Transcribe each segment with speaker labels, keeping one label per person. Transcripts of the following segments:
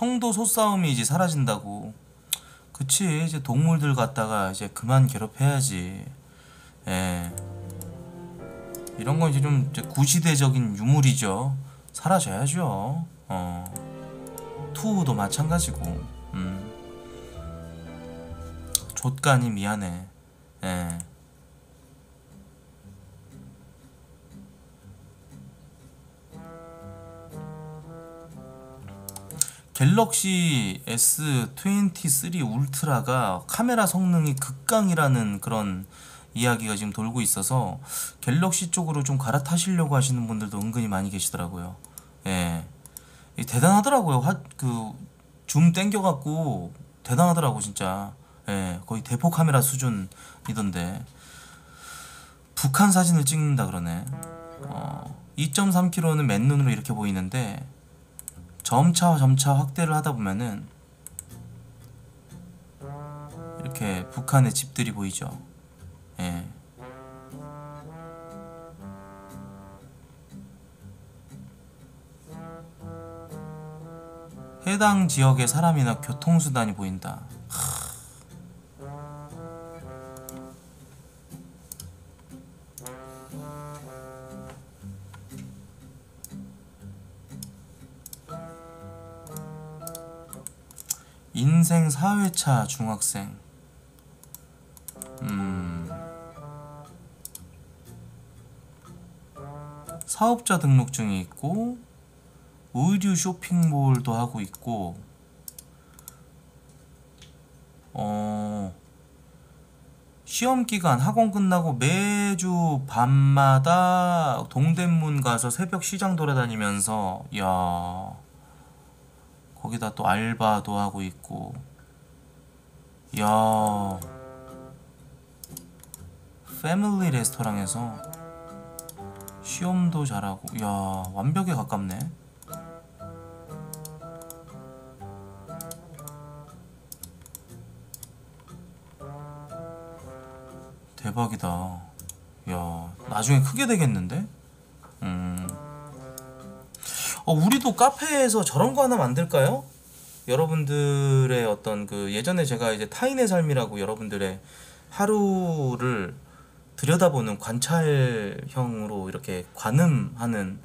Speaker 1: 청도 소싸움이 이제 사라진다고. 그치 이제 동물들 갖다가 이제 그만 괴롭혀야지. 예. 이런 건 이제 좀 이제 구시대적인 유물이죠. 사라져야죠. 어. 투우도 마찬가지고. 음. 좆간이 미안해. 예. 갤럭시 S23 울트라가 카메라 성능이 극강이라는 그런 이야기가 지금 돌고 있어서 갤럭시 쪽으로 좀 갈아타시려고 하시는 분들도 은근히 많이 계시더라고요. 예. 이 대단하더라고요. 화, 그, 줌 땡겨갖고 대단하더라고, 진짜. 예. 거의 대포 카메라 수준이던데. 북한 사진을 찍는다 그러네. 어, 2.3km는 맨눈으로 이렇게 보이는데, 점차 점차 확대를 하다 보면은 이렇게 북한의 집들이 보이죠. 예. 해당 지역의 사람이나 교통수단이 보인다. 인생 4회차 중학생. 음. 사업자 등록증이 있고 의류 쇼핑몰도 하고 있고 어 시험 기간 학원 끝나고 매주 밤마다 동대문 가서 새벽 시장 돌아다니면서 야 거기다 또 알바도 하고 있고. 야. 패밀리 레스토랑에서 시험도 잘하고. 야 완벽에 가깝네. 대박이다. 야 나중에 크게 되겠는데? 음 어, 우리도 카페에서 저런 거 하나 만들까요? 여러분들의 어떤 그 예전에 제가 이제 타인의 삶이라고 여러분들의 하루를 들여다보는 관찰형으로 이렇게 관음하는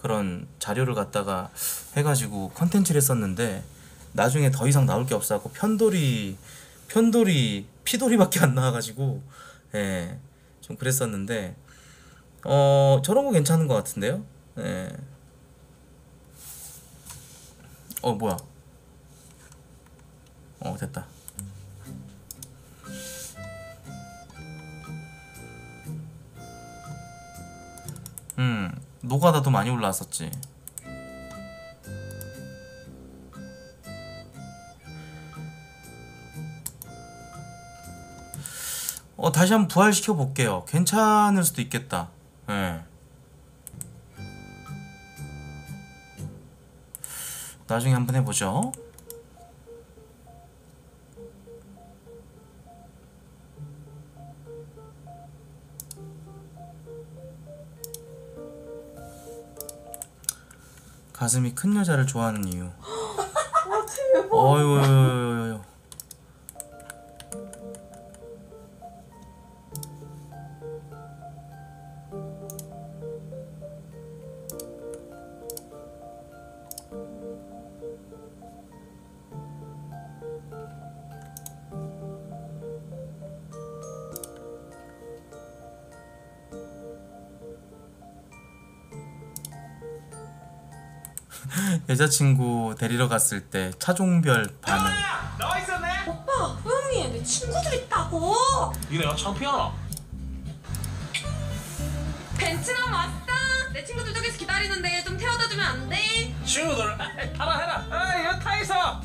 Speaker 1: 그런 자료를 갖다가 해가지고 컨텐츠를 했었는데 나중에 더 이상 나올 게 없어갖고 편돌이 편돌이 피돌이밖에 안 나와가지고 예, 좀 그랬었는데 어 저런 거 괜찮은 것 같은데요? 예. 어 뭐야? 어 됐다. 음 노가다도 많이 올라왔었지. 어 다시 한번 부활시켜 볼게요. 괜찮을 수도 있겠다. 예. 나중에 한번 해보죠. 가슴이 큰 여자를 좋아하는 이유. 어유, 여자친구 데리러 갔을 때 차종별 반응.
Speaker 2: 나와 있었네.
Speaker 3: 오빠 조용히 해. 내 친구들 있다고.
Speaker 2: 니네가 창피하나?
Speaker 3: 벤츠랑 왔어. 내 친구들 저기서 기다리는데 좀 태워다 주면 안 돼?
Speaker 2: 친구들 타라 해라. 아 이거 타 있어.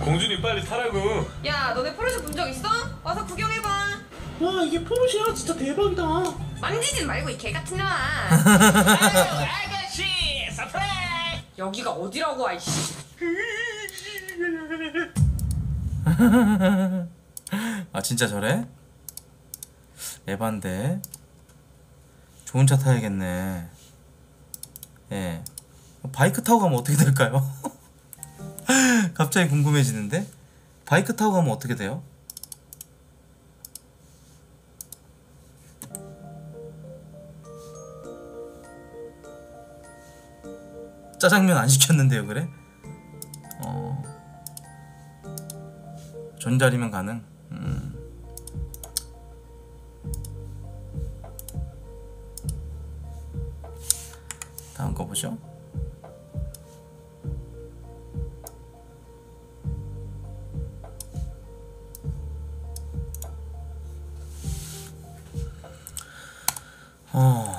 Speaker 2: 공준이 빨리 타라고.
Speaker 3: 야, 너네 포르쉐 본 적 있어? 와서 구경해봐.
Speaker 4: 와 이게 포르쉐야 진짜 대박이다
Speaker 3: 만지진 말고 이 개 같은 놈아. 여기가 어디라고 아이씨.
Speaker 1: 아 진짜 저래? 에반데 좋은 차 타야겠네 예 바이크 타고 가면 어떻게 될까요? 갑자기 궁금해지는데 바이크 타고 가면 어떻게 돼요? 짜장면 안 시켰는데요, 그래? 어. 존잘이면 가능. 음. 다음 거 보죠. 어.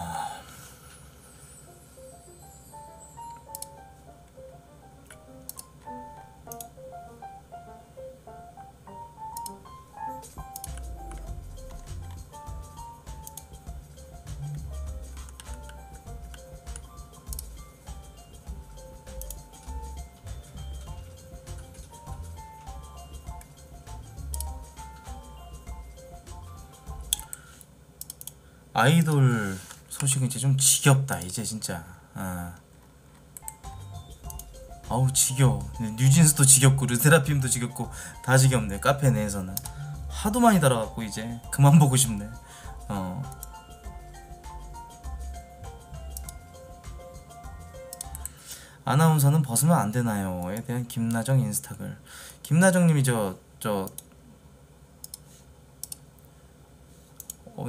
Speaker 1: 아이돌 소식은 이제 좀 지겹다. 이제 진짜 아. 아우 지겨워. 뉴진스도 지겹고 르세라핌도 지겹고 다 지겹네 카페 내에서는. 하도 많이 달아갖고 이제 그만 보고 싶네. 어. 아나운서는 벗으면 안 되나요?에 대한 김나정 인스타글. 김나정님이 저 저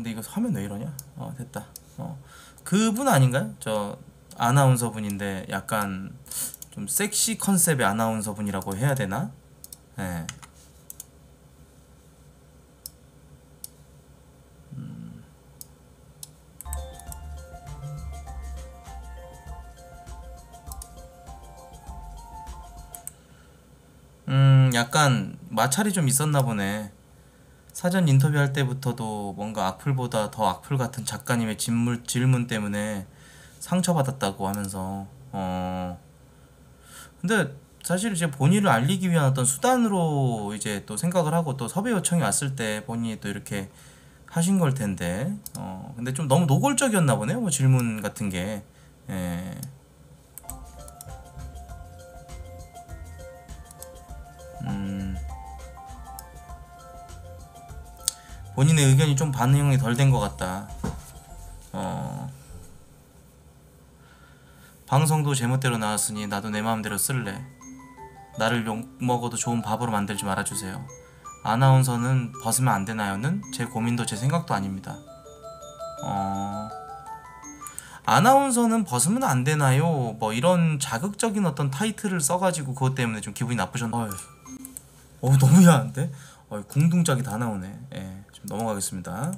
Speaker 1: 근데 이거 화면 왜 이러냐? 어 됐다. 어 그분 아닌가요? 저 아나운서 분인데 약간 좀 섹시 컨셉의 아나운서 분이라고 해야 되나? 예. 음. 음, 약간 마찰이 좀 있었나 보네. 사전 인터뷰할 때부터도 뭔가 악플보다 더 악플 같은 작가님의 질문, 질문 때문에 상처받았다고 하면서 어. 근데 사실 이제 본인을 알리기 위한 어떤 수단으로 이제 또 생각을 하고 또 섭외 요청이 왔을 때 본인이 또 이렇게 하신 걸 텐데 어. 근데 좀 너무 노골적이었나 보네요 뭐 질문 같은 게. 예. 본인의 의견이 좀 반영이 덜 된 것 같다. 어. 방송도 제멋대로 나왔으니 나도 내 마음대로 쓸래. 나를 욕 먹어도 좋은 바보로 만들지 말아주세요. 아나운서는 벗으면 안 되나요는 제 고민도 제 생각도 아닙니다. 어. 아나운서는 벗으면 안 되나요? 뭐 이런 자극적인 어떤 타이틀을 써가지고 그것 때문에 좀 기분이 나쁘셨나요? 어 너무 야한데? 어, 궁둥짝이 다 나오네. 예, 좀 넘어가겠습니다.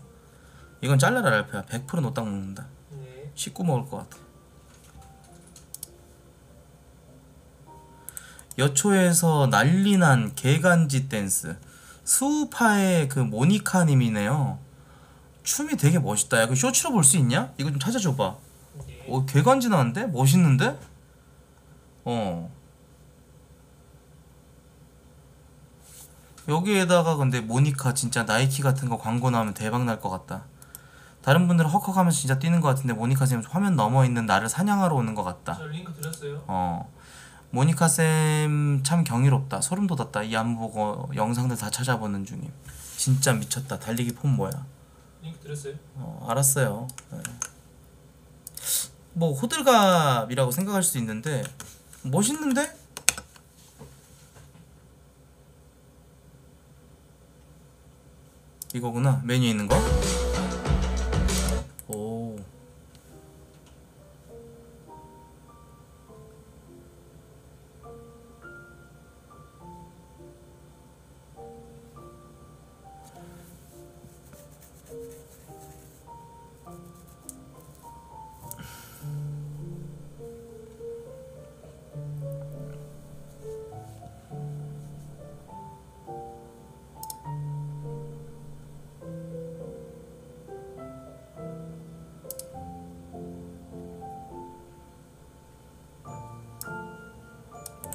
Speaker 1: 이건 잘라라 알프야. 100% 노딱 먹는다.
Speaker 4: 네.
Speaker 1: 씻고 먹을 것 같아. 여초에서 난리난 개간지 댄스. 수우파의 그 모니카님이네요. 춤이 되게 멋있다. 야, 그 쇼츠로 볼 수 있냐? 이거 좀 찾아줘봐.
Speaker 4: 네.
Speaker 1: 어, 개간지 나는데? 멋있는데? 어. 여기에다가 근데 모니카 진짜 나이키 같은 거 광고 나오면 대박 날 것 같다. 다른 분들은 헉헉하면서 진짜 뛰는 것 같은데 모니카 쌤 화면 넘어 있는 나를 사냥하러 오는 것 같다.
Speaker 4: 저 링크 드렸어요.
Speaker 1: 어. 모니카 쌤 참 경이롭다. 소름 돋았다. 이 안 보고 영상들 다 찾아보는 중임. 진짜 미쳤다. 달리기 폼 뭐야?
Speaker 4: 링크 드렸어요.
Speaker 1: 어, 알았어요. 네. 뭐 호들갑이라고 생각할 수 있는데 멋있는데? 이거구나 메뉴에 있는 거.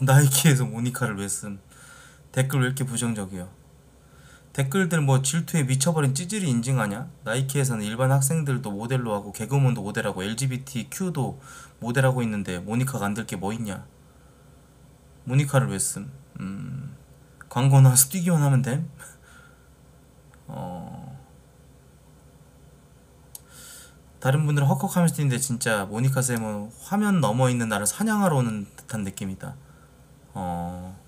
Speaker 1: 나이키에서 모니카를 왜 쓴? 댓글 왜 이렇게 부정적이야? 댓글들 뭐 질투에 미쳐버린 찌질이 인증하냐? 나이키에서는 일반 학생들도 모델로 하고 개그우먼도 모델하고 LGBTQ도 모델하고 있는데 모니카가 안 될 게 뭐 있냐? 모니카를 왜 씀? 음, 광고 나와서 뛰기만 하면 됨? 어, 다른 분들은 헉헉하면서 뛰는데 진짜 모니카 쌤은 화면 넘어 있는 나를 사냥하러 오는 듯한 느낌이다. 어,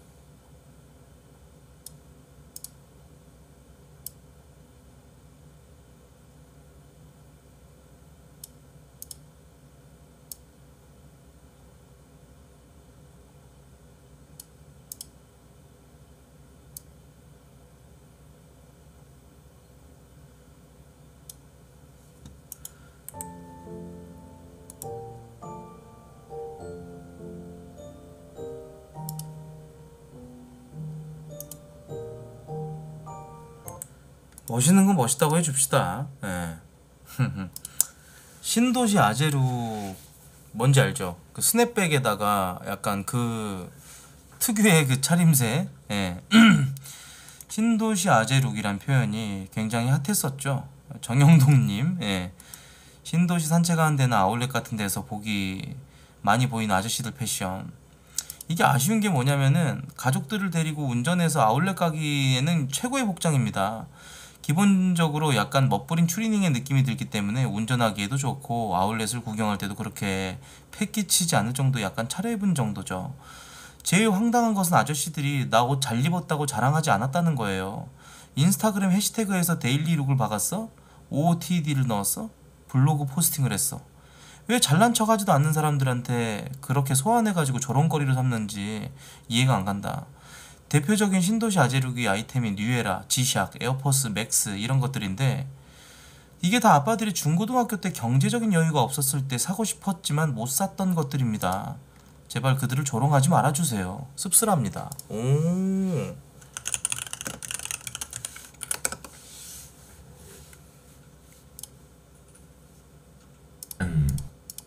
Speaker 1: 멋있는 건 멋있다고 해줍시다. 예. 신도시 아제루 뭔지 알죠? 그 스냅백에다가 약간 그 특유의 그 차림새. 예. 신도시 아제룩이란 표현이 굉장히 핫했었죠. 정영동님. 예. 신도시 산책하는 데나 아울렛 같은 데서 보기 많이 보이는 아저씨들 패션. 이게 아쉬운 게 뭐냐면은 가족들을 데리고 운전해서 아울렛 가기에는 최고의 복장입니다. 기본적으로 약간 멋부린 추리닝의 느낌이 들기 때문에 운전하기에도 좋고 아울렛을 구경할 때도 그렇게 폐끼치지 않을 정도 약간 차려입은 정도죠. 제일 황당한 것은 아저씨들이 나 옷 잘 입었다고 자랑하지 않았다는 거예요. 인스타그램 해시태그에서 daily look을 박았어? OOTD를 넣었어? 블로그 포스팅을 했어. 왜 잘난 척 하지도 않는 사람들한테 그렇게 소환해가지고 저런 거리를 삼는지 이해가 안 간다. 대표적인 신도시 아재룩의 아이템인 뉴에라, 지샥, 에어포스, 맥스 이런 것들인데 이게 다 아빠들이 중고등학교 때 경제적인 여유가 없었을 때 사고 싶었지만 못 샀던 것들입니다. 제발 그들을 조롱하지 말아주세요. 씁쓸합니다. 오.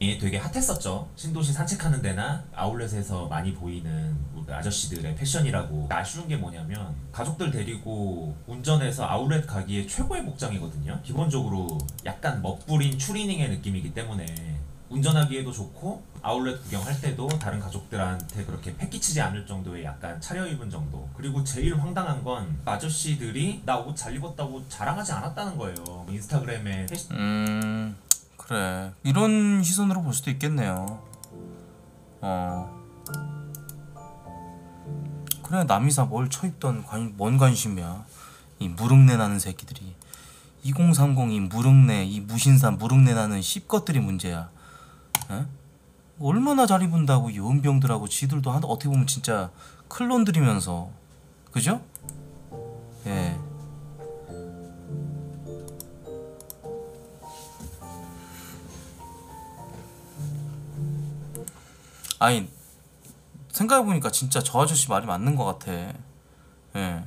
Speaker 5: 이 되게 핫했었죠. 신도시 산책하는 데나 아울렛에서 많이 보이는 그 아저씨들의 패션이라고. 아쉬운 게 뭐냐면 가족들 데리고 운전해서 아울렛 가기에 최고의 복장이거든요. 기본적으로 약간 멋부린 추리닝의 느낌이기 때문에 운전하기에도 좋고 아울렛 구경할 때도 다른 가족들한테 그렇게 패기치지 않을 정도의 약간 차려입은 정도. 그리고 제일 황당한 건 아저씨들이 나 옷 잘 입었다고 자랑하지 않았다는 거예요. 인스타그램에 해시
Speaker 1: 음 그래 이런 시선으로 볼 수도 있겠네요. 어 그래 남이사 뭘 쳐입던 관, 뭔 관심이야. 이 무릉내 나는 새끼들이 2030이 무릉내 이 무신사 무릉내 나는 씹것들이 문제야. 에? 얼마나 잘 입은다고 이 연병들하고 지들도 한 어떻게 보면 진짜 클론들이면서 그죠? 예. 아니 생각해보니까 진짜 저 아저씨 말이 맞는 것 같아. 예.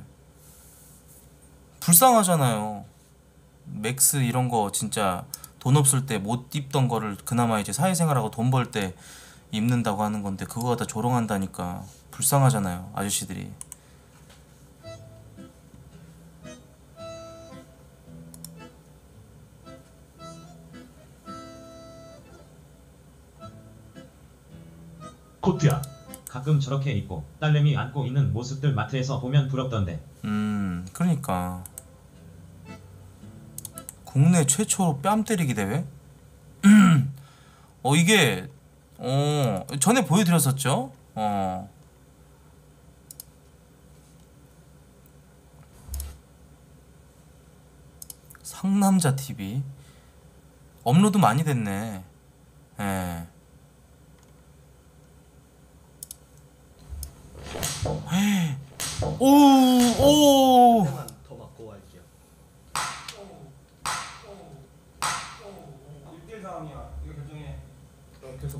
Speaker 1: 불쌍하잖아요. 맥스 이런 거 진짜 돈 없을 때 못 입던 거를 그나마 이제 사회생활하고 돈 벌 때 입는다고 하는 건데 그거 다 조롱한다니까. 불쌍하잖아요 아저씨들이
Speaker 6: 코트야. 가끔 저렇게 입고 딸내미 안고 있는 모습들 마트에서 보면 부럽던데.
Speaker 1: 음 그러니까 국내 최초 뺨 때리기 대회? 어 이게 어 전에 보여드렸었죠? 어 상남자 TV 업로드 많이 됐네. 예. 오, 오.
Speaker 7: 더 맞고 갈게요.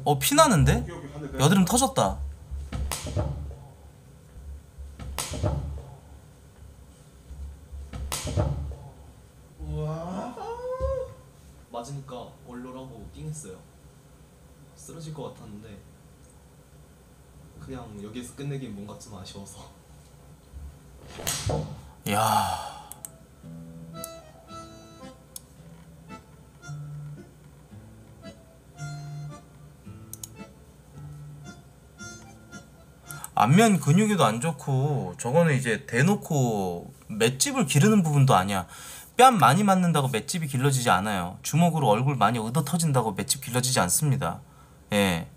Speaker 1: 어 피나는데? 여드름 터졌다.
Speaker 7: 맞으니까 얼얼하고 띵했어요. 쓰러질 것 같았는데 그냥 여기에서 끝내긴 뭔가 좀 아쉬워서.
Speaker 1: 야. 안면 근육에도 안 좋고 저거는 이제 대놓고 맷집을 기르는 부분도 아니야. 뺨 많이 맞는다고 맷집이 길러지지 않아요. 주먹으로 얼굴 많이 얻어 터진다고 맷집 길러지지 않습니다. 예.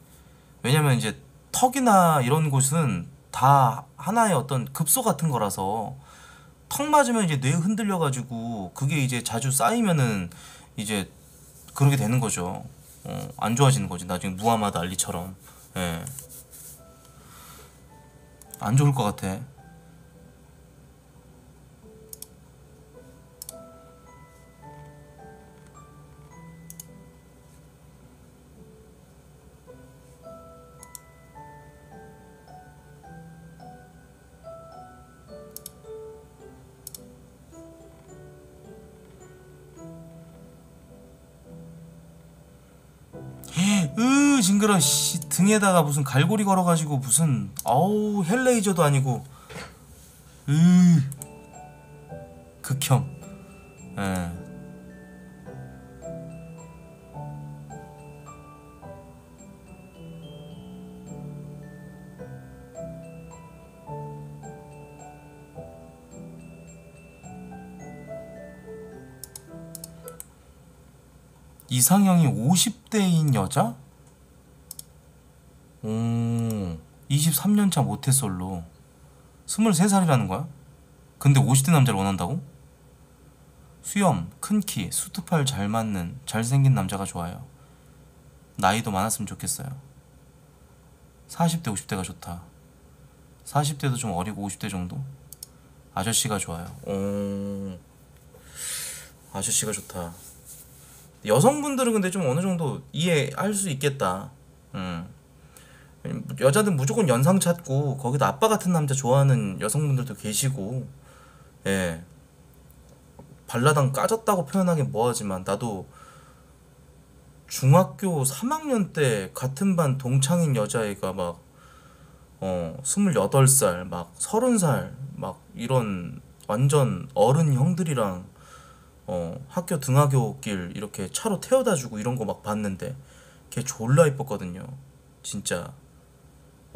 Speaker 1: 왜냐면 이제 턱이나 이런 곳은 다 하나의 어떤 급소 같은 거라서 턱 맞으면 이제 뇌 흔들려 가지고 그게 이제 자주 쌓이면은 이제 그렇게 되는 거죠. 어, 안 좋아지는 거지. 나중에 무하마드 알리처럼. 예. 안 좋을 것 같아. 으 징그러 씨 등에다가 무슨 갈고리 걸어가지고 무슨 어우 헬레이저도 아니고 으 극혐 예. 이상형이 50대인 여자? 오, 23년차 모태솔로 23살이라는 거야? 근데 50대 남자를 원한다고? 수염, 큰 키, 수트팔 잘 맞는 잘생긴 남자가 좋아요 나이도 많았으면 좋겠어요 40대 50대가 좋다 40대도 좀 어리고 50대 정도? 아저씨가 좋아요 오, 아저씨가 좋다 여성분들은 근데 좀 어느 정도 이해할 수 있겠다. 음. 여자들 무조건 연상 찾고 거기다 아빠 같은 남자 좋아하는 여성분들도 계시고, 예. 발라당 까졌다고 표현하기 뭐하지만 나도 중학교 3학년 때 같은 반 동창인 여자애가 막 어, 28살, 막 30살, 막 이런 완전 어른 형들이랑 어, 학교 등하교길 이렇게 차로 태워다 주고 이런 거 막 봤는데 걔 졸라 이뻤거든요. 진짜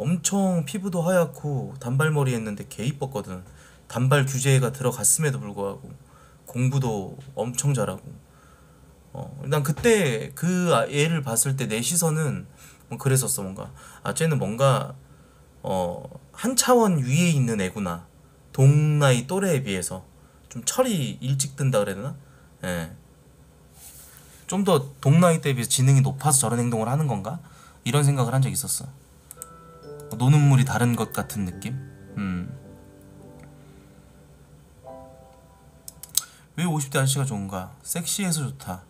Speaker 1: 엄청 피부도 하얗고 단발머리 했는데 개 이뻤거든. 단발 규제가 들어갔음에도 불구하고 공부도 엄청 잘하고 어, 난 그때 그 아- 애를 봤을 때 내 시선은 뭐 그랬었어 뭔가 아 쟤는 뭔가 어, 한 차원 위에 있는 애구나 동나이 또래에 비해서 좀 철이 일찍 든다 그래야 되나? 예. 좀 더 동나이 때에 비해서 지능이 높아서 저런 행동을 하는 건가? 이런 생각을 한 적 있었어. 노는 물이 다른 것 같은 느낌? 음. 왜 50대 아저씨가 좋은가? 섹시해서 좋다.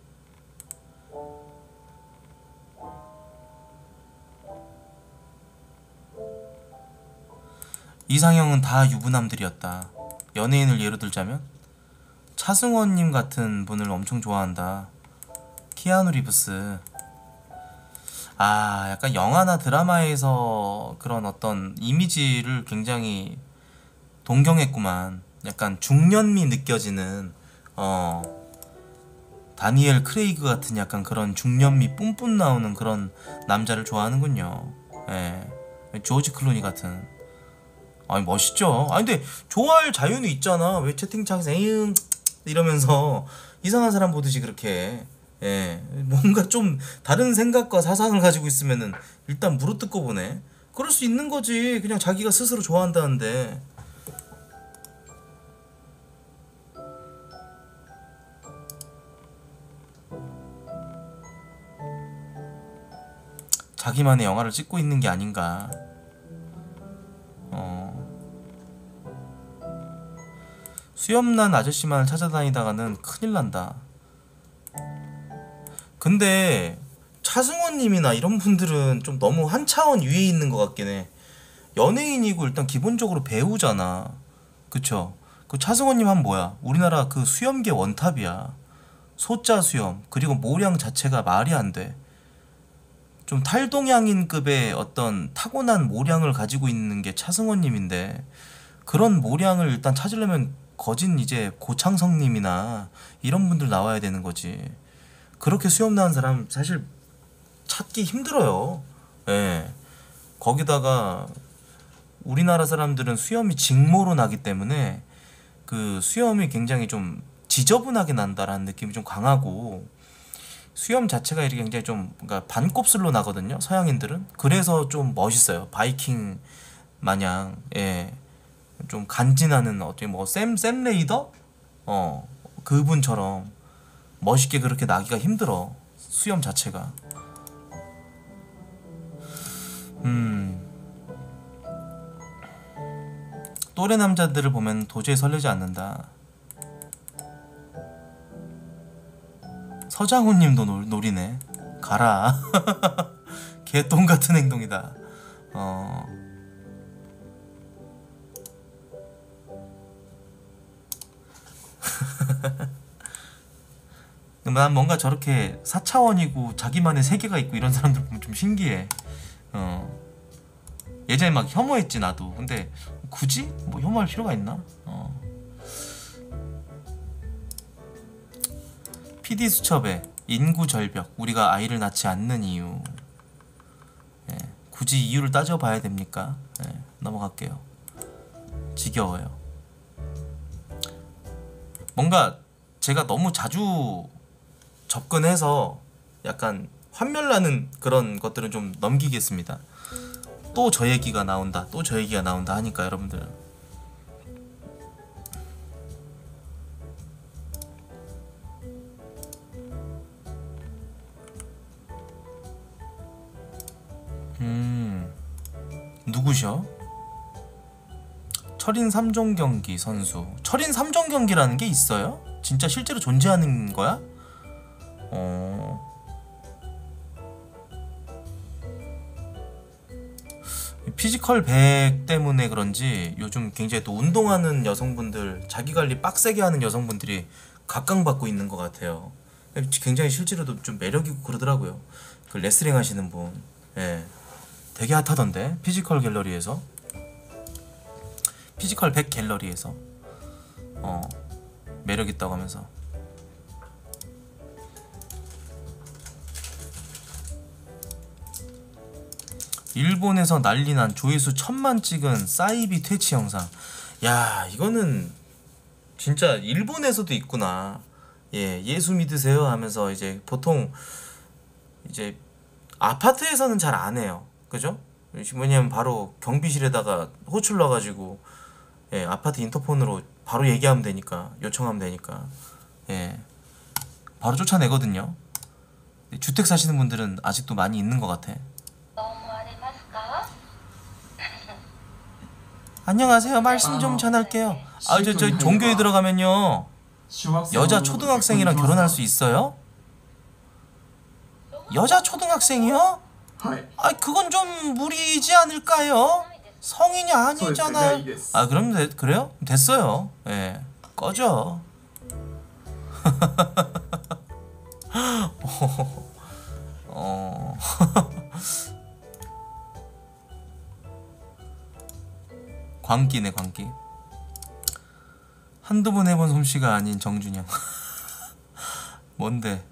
Speaker 1: 이상형은 다 유부남들이었다. 연예인을 예로 들자면 차승원님 같은 분을 엄청 좋아한다. 키아누 리브스. 아, 약간 영화나 드라마에서 그런 어떤 이미지를 굉장히 동경했구만. 약간 중년미 느껴지는 어 다니엘 크레이그 같은 약간 그런 중년미 뿜뿜 나오는 그런 남자를 좋아하는군요. 예. 조지 클루니 같은. 아니 멋있죠. 아니 근데 좋아할 자유는 있잖아. 왜 채팅창에서 에잉 이러면서 이상한 사람 보듯이 그렇게 예 뭔가 좀 다른 생각과 사상을 가지고 있으면은 일단 물어뜯고 보네. 그럴 수 있는 거지. 그냥 자기가 스스로 좋아한다는데. 자기만의 영화를 찍고 있는 게 아닌가. 어. 수염난 아저씨만을 찾아다니다가는 큰일 난다. 근데 차승원님이나 이런 분들은 좀 너무 한 차원 위에 있는 것 같긴 해. 연예인이고 일단 기본적으로 배우잖아. 그쵸? 그 차승원님 한 뭐야? 우리나라 그 수염계 원탑이야. 소자 수염 그리고 모량 자체가 말이 안 돼. 좀 탈동양인급의 어떤 타고난 모량을 가지고 있는 게 차승원님인데 그런 모량을 일단 찾으려면 거진 이제 고창성님이나 이런 분들 나와야 되는 거지. 그렇게 수염 나는 사람 사실 찾기 힘들어요. 예. 거기다가 우리나라 사람들은 수염이 직모로 나기 때문에 그 수염이 굉장히 좀 지저분하게 난다라는 느낌이 좀 강하고 수염 자체가 이렇게 굉장히 좀 뭔가 반곱슬로 나거든요. 서양인들은 그래서 좀 멋있어요. 바이킹 마냥 예. 좀 간지나는 어떻게 뭐 샘 샘 레이더 어 그분처럼 멋있게 그렇게 나기가 힘들어 수염 자체가. 음. 또래 남자들을 보면 도저히 설레지 않는다. 서장훈님도 노, 노리네. 가라. 개똥 같은 행동이다. 어 난 뭔가 저렇게 4차원이고 자기만의 세계가 있고 이런 사람들 보면 좀 신기해. 어. 예전에 막 혐오했지 나도. 근데 굳이 뭐 혐오할 필요가 있나? 어. PD 수첩에 인구 절벽 우리가 아이를 낳지 않는 이유. 예. 굳이 이유를 따져봐야 됩니까? 예. 넘어갈게요. 지겨워요. 뭔가 제가 너무 자주 접근해서 약간 환멸나는 그런 것들은 좀 넘기겠습니다. 또 저 얘기가 나온다, 또 저 얘기가 나온다 하니까 여러분들. 음, 누구셔? 철인 3종 경기 선수. 철인 3종 경기라는 게 있어요? 진짜 실제로 존재하는 거야? 어. 피지컬 100 때문에 그런지 요즘 굉장히 또 운동하는 여성분들 자기 관리 빡세게 하는 여성분들이 각광받고 있는 것 같아요. 굉장히 실제로도 좀 매력있고 그러더라고요. 그 레슬링 하시는 분, 예, 되게 핫하던데 피지컬 갤러리에서 피지컬 100 갤러리에서 어 매력 있다고 하면서 일본에서 난리 난 조회수 천만 찍은 사이비 퇴치 영상. 야, 이거는 진짜 일본에서도 있구나. 예, 예수 믿으세요 하면서 이제 보통 이제 아파트에서는 잘 안 해요. 그죠? 뭐냐면 바로 경비실에다가 호출 넣어가지고 예, 아파트 인터폰으로 바로 얘기하면 되니까 요청하면 되니까 예, 바로 쫓아내거든요. 주택 사시는 분들은 아직도 많이 있는 것 같아. 안녕하세요. 말씀 좀 전할게요. 아, 저, 저 종교에 들어가면요. 여자 초등학생이랑 결혼할 수 있어요? 여자 초등학생이요? 아, 그건 좀 무리이지 않을까요? 성인이 아니잖아요. 아, 그럼 되, 그래요? 됐어요. 예. 꺼져. 어. 광기네 광기. 한두 번 해본 솜씨가 아닌 정준영. 뭔데?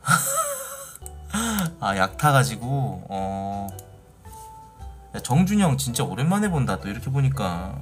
Speaker 1: 아 약 타가지고 어. 야, 정준영 진짜 오랜만에 본다 또 이렇게 보니까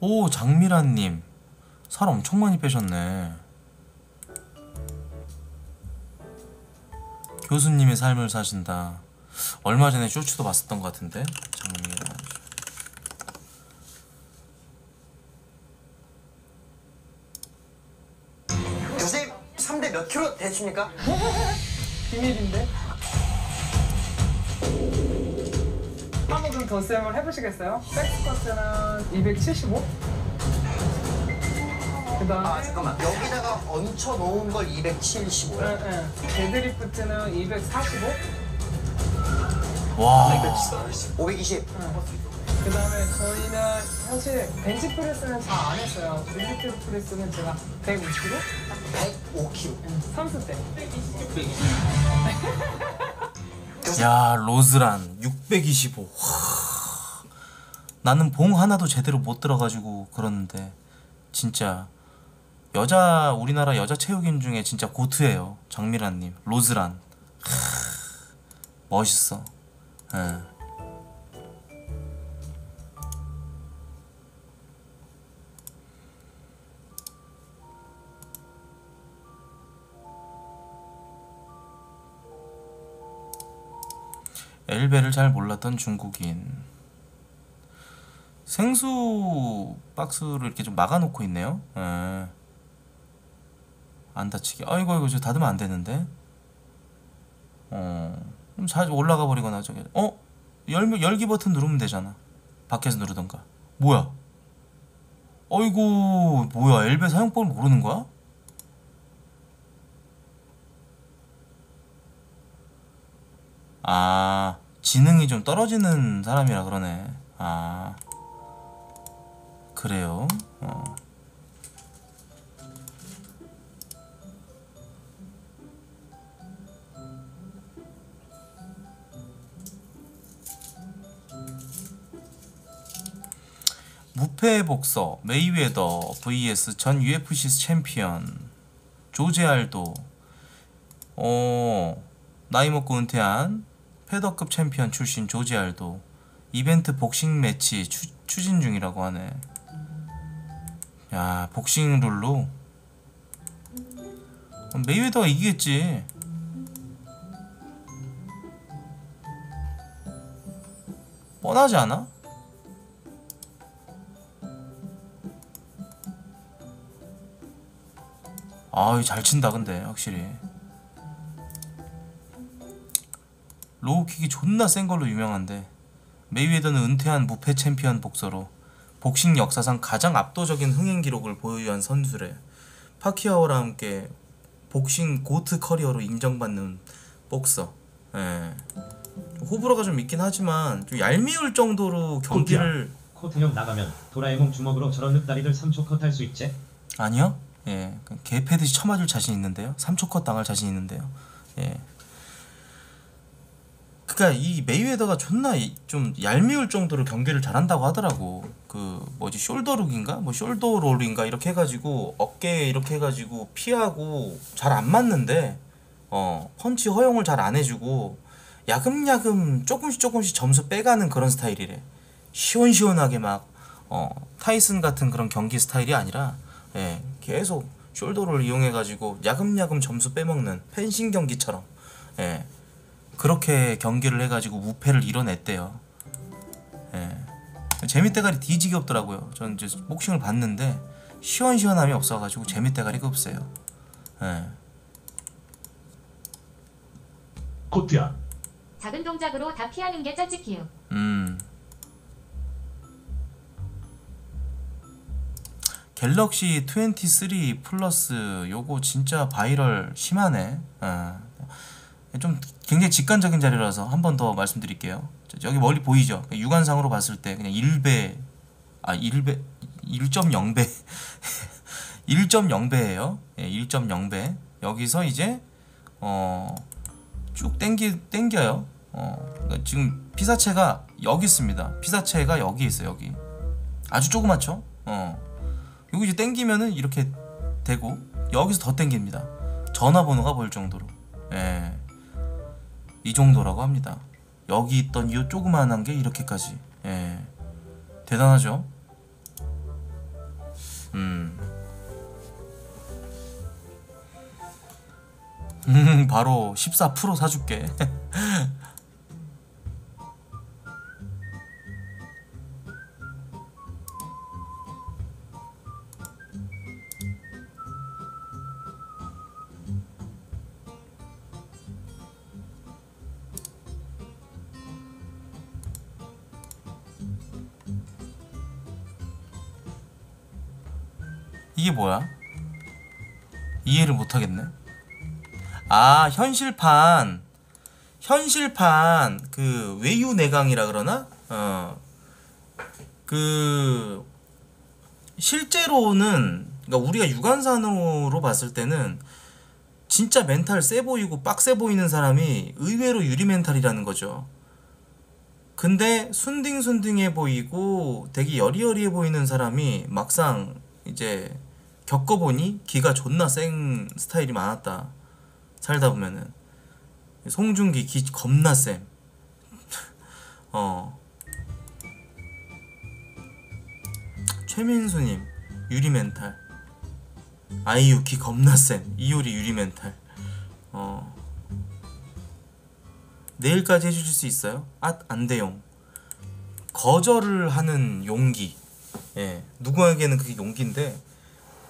Speaker 1: 오 장미란님. 살 엄청 많이 빼셨네. 교수님의 삶을 사신다. 얼마 전에 쇼츠도 봤었던 것 같은데? 장미란.
Speaker 8: 교수님 3대 몇 킬로 되십니까?
Speaker 9: 비밀인데? 셈을 해보시겠어요? back squat는 275? 그 다음에
Speaker 8: 아 잠깐만 여기다가 얹혀 놓은 걸 275요?
Speaker 9: 네, 네. deadlift는 245?
Speaker 1: 와
Speaker 8: 520
Speaker 9: 네. 그 다음에 저희는 사실 bench press는 잘 안 했어요. military press는 제가 105kg?
Speaker 8: 105kg.
Speaker 9: 선수 때.
Speaker 1: 야 로즈란 625 와, 나는 봉 하나도 제대로 못 들어가지고 그러는데 진짜 여자 우리나라 여자 체육인 중에 진짜 고트예요 정미란님. 로즈란. 하, 멋있어. 예. 엘베를 잘 몰랐던 중국인 생수 박스를 이렇게 좀 막아놓고 있네요. 예. 안 다치게. 아이고 이거 저 닫으면 안 되는데. 어. 그럼 자 올라가 버리거나 저기. 어? 열 열기 버튼 누르면 되잖아. 밖에서 누르던가. 뭐야? 어이구 뭐야 엘베 사용법을 모르는 거야? 아 지능이 좀 떨어지는 사람이라 그러네. 아 그래요. 어. 무패 복서 메이웨더 vs 전 UFC 챔피언 조제 알도 어 나이 먹고 은퇴한 페더급 챔피언 출신 조제 알도 이벤트 복싱 매치 추, 추진 중이라고 하네. 야 복싱 룰로 메이웨더가 이기겠지. 뻔하지 않아? 아이 잘 친다 근데 확실히 low kick이 존나 센 걸로 유명한데 메이웨더는 은퇴한 무패 챔피언 복서로 복싱 역사상 가장 압도적인 흥행 기록을 보유한 선수래 파키아오와 함께 복싱 GOAT 커리어로 인정받는 복서 예. 호불호가 좀 있긴 하지만 좀 얄미울 정도로 경기를
Speaker 6: 코트형 나가면 도라에몽 주먹으로 저런 늑다리들 3초 컷할 수 있지?
Speaker 1: 아니요. 예. 그개 패듯이 쳐맞을 자신 있는데요. 3초 컷 당할 자신 있는데요. 예. 그니까 이 메이웨더가 존나 이- 좀 얄미울 정도로 경기를 잘한다고 하더라고. 그 뭐지 숄더룩인가? 뭐 숄더롤인가 이렇게 해가지고 어깨에 이렇게 해가지고 피하고 잘 안 맞는데 어 펀치 허용을 잘 안 해주고 야금야금 조금씩 조금씩 점수 빼가는 그런 스타일이래. 시원시원하게 막 어, 타이슨 같은 그런 경기 스타일이 아니라 예, 계속 숄더를 이용해 가지고 야금야금 점수 빼먹는 펜싱 경기처럼 예, 그렇게 경기를 해가지고 우패를 이뤄냈대요. 예, 재미대가리 뒤지게 없더라고요. 전 이제 복싱을 봤는데 시원시원함이 없어가지고 재미대가리가 없어요. 예.
Speaker 4: 코트야.
Speaker 10: 작은 동작으로 다 피하는 게 짜증이에요.
Speaker 1: 음. 갤럭시 23 플러스 요거 진짜 바이럴 심하네. 어. 좀 굉장히 직관적인 자료라서 한 번 더 말씀드릴게요. 저- 여기 멀리 보이죠? 육안상으로 봤을 때 그냥 1배 아 1배 1.0배 1.0배예요. 예, 1.0배. 여기서 이제 어 쭉 땡기 땡겨요. 어 그러니까 지금 피사체가 여기 있습니다. 피사체가 여기 있어요. 여기 아주 조그맣죠. 어 여기 이제 땡기면은 이렇게 되고 여기서 더 땡깁니다. 전화번호가 보일 정도로 예. 이 정도라고 합니다. 여기 있던 이 조그만한 게 이렇게까지 예. 대단하죠. 음. 음, 바로 14% 사줄게. 이게 뭐야? 이해를 못하겠네. 아 그 현실판 현실판 그 외유 내강이라 그러나 어 그 실제로는 그러니까 우리가 육안상으로 봤을 때는 진짜 멘탈 세 보이고 빡세 보이는 사람이 의외로 유리 mental이라는 거죠. 근데 순딩순딩해 보이고 되게 여리여리해 보이는 사람이 막상 이제 겪어보니 기가 존나 센 스타일이 많았다. 살다 보면은 송중기 기 겁나 쌤. 어. 최민수님 유리 멘탈. 아이유 기 겁나 쌤. 이효리 유리 멘탈. 어. 내일까지 해주실 수 있어요? 아 안돼용. 거절을 하는 용기. 예, 누구에게는 그게 용기인데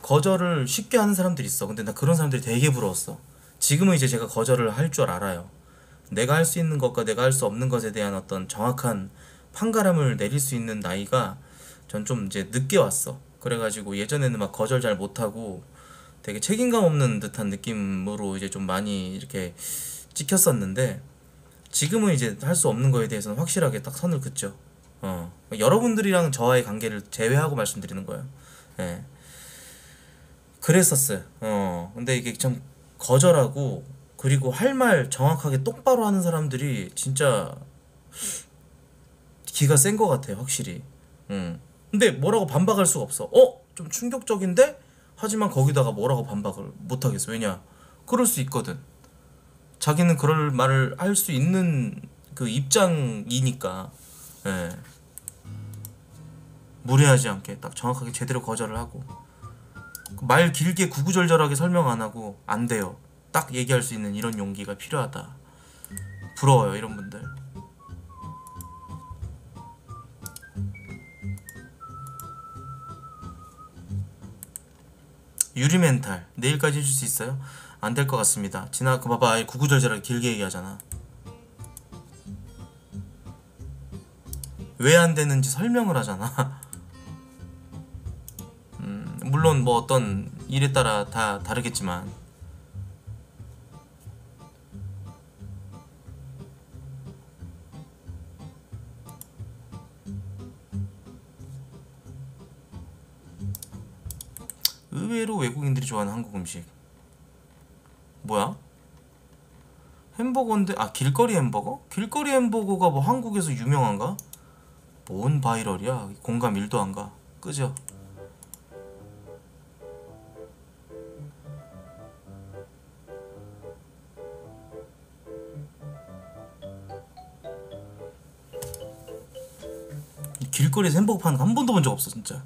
Speaker 1: 거절을 쉽게 하는 사람들이 있어. 근데 나 그런 사람들이 되게 부러웠어. 지금은 이제 제가 거절을 할 줄 알아요. 내가 할 수 있는 것과 내가 할 수 없는 것에 대한 어떤 정확한 판가름을 내릴 수 있는 나이가 전 좀 이제 늦게 왔어. 그래가지고 예전에는 막 거절 잘 못하고 되게 책임감 없는 듯한 느낌으로 이제 좀 많이 이렇게 찍혔었는데 지금은 이제 할 수 없는 거에 대해서는 확실하게 딱 선을 긋죠. 어. 여러분들이랑 저와의 관계를 제외하고 말씀드리는 거예요. 예. 그랬었어요. 어. 근데 이게 좀 거절하고 그리고 할 말 정확하게 똑바로 하는 사람들이 진짜 기가 센 것 같아요, 확실히. 음. 근데 뭐라고 반박할 수가 없어. 어? 좀 충격적인데? 하지만 거기다가 뭐라고 반박을 못 하겠어. 왜냐? 그럴 수 있거든. 자기는 그럴 말을 할 수 있는 그 입장이니까. 예. 무례하지 않게 딱 정확하게 제대로 거절을 하고 말 길게 구구절절하게 설명 안 하고 안 돼요. 딱 얘기할 수 있는 이런 용기가 필요하다. 부러워요, 이런 분들. 유리 멘탈 내일까지 해줄 수 있어요? 안 될 것 같습니다. 지나 그 봐봐 구구절절하게 길게 얘기하잖아. 왜 안 되는지 설명을 하잖아. 음, 물론 뭐 어떤 일에 따라 다 다르겠지만 의외로 외국인들이 좋아하는 한국 음식 뭐야? 햄버거인데 아 길거리 햄버거? 길거리 햄버거가 뭐 한국에서 유명한가? 뭔 바이럴이야 공감 1도 안가 그죠? 길거리에서 햄버거 파는 거 한 번도 본 적 없어 진짜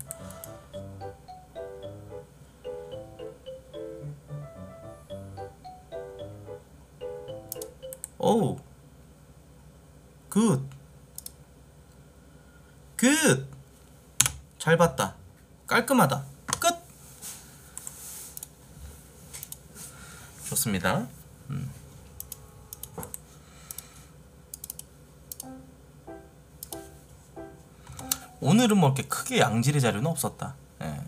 Speaker 1: 오우 굿 굿! 크게 양질의 자료는 없었다 예.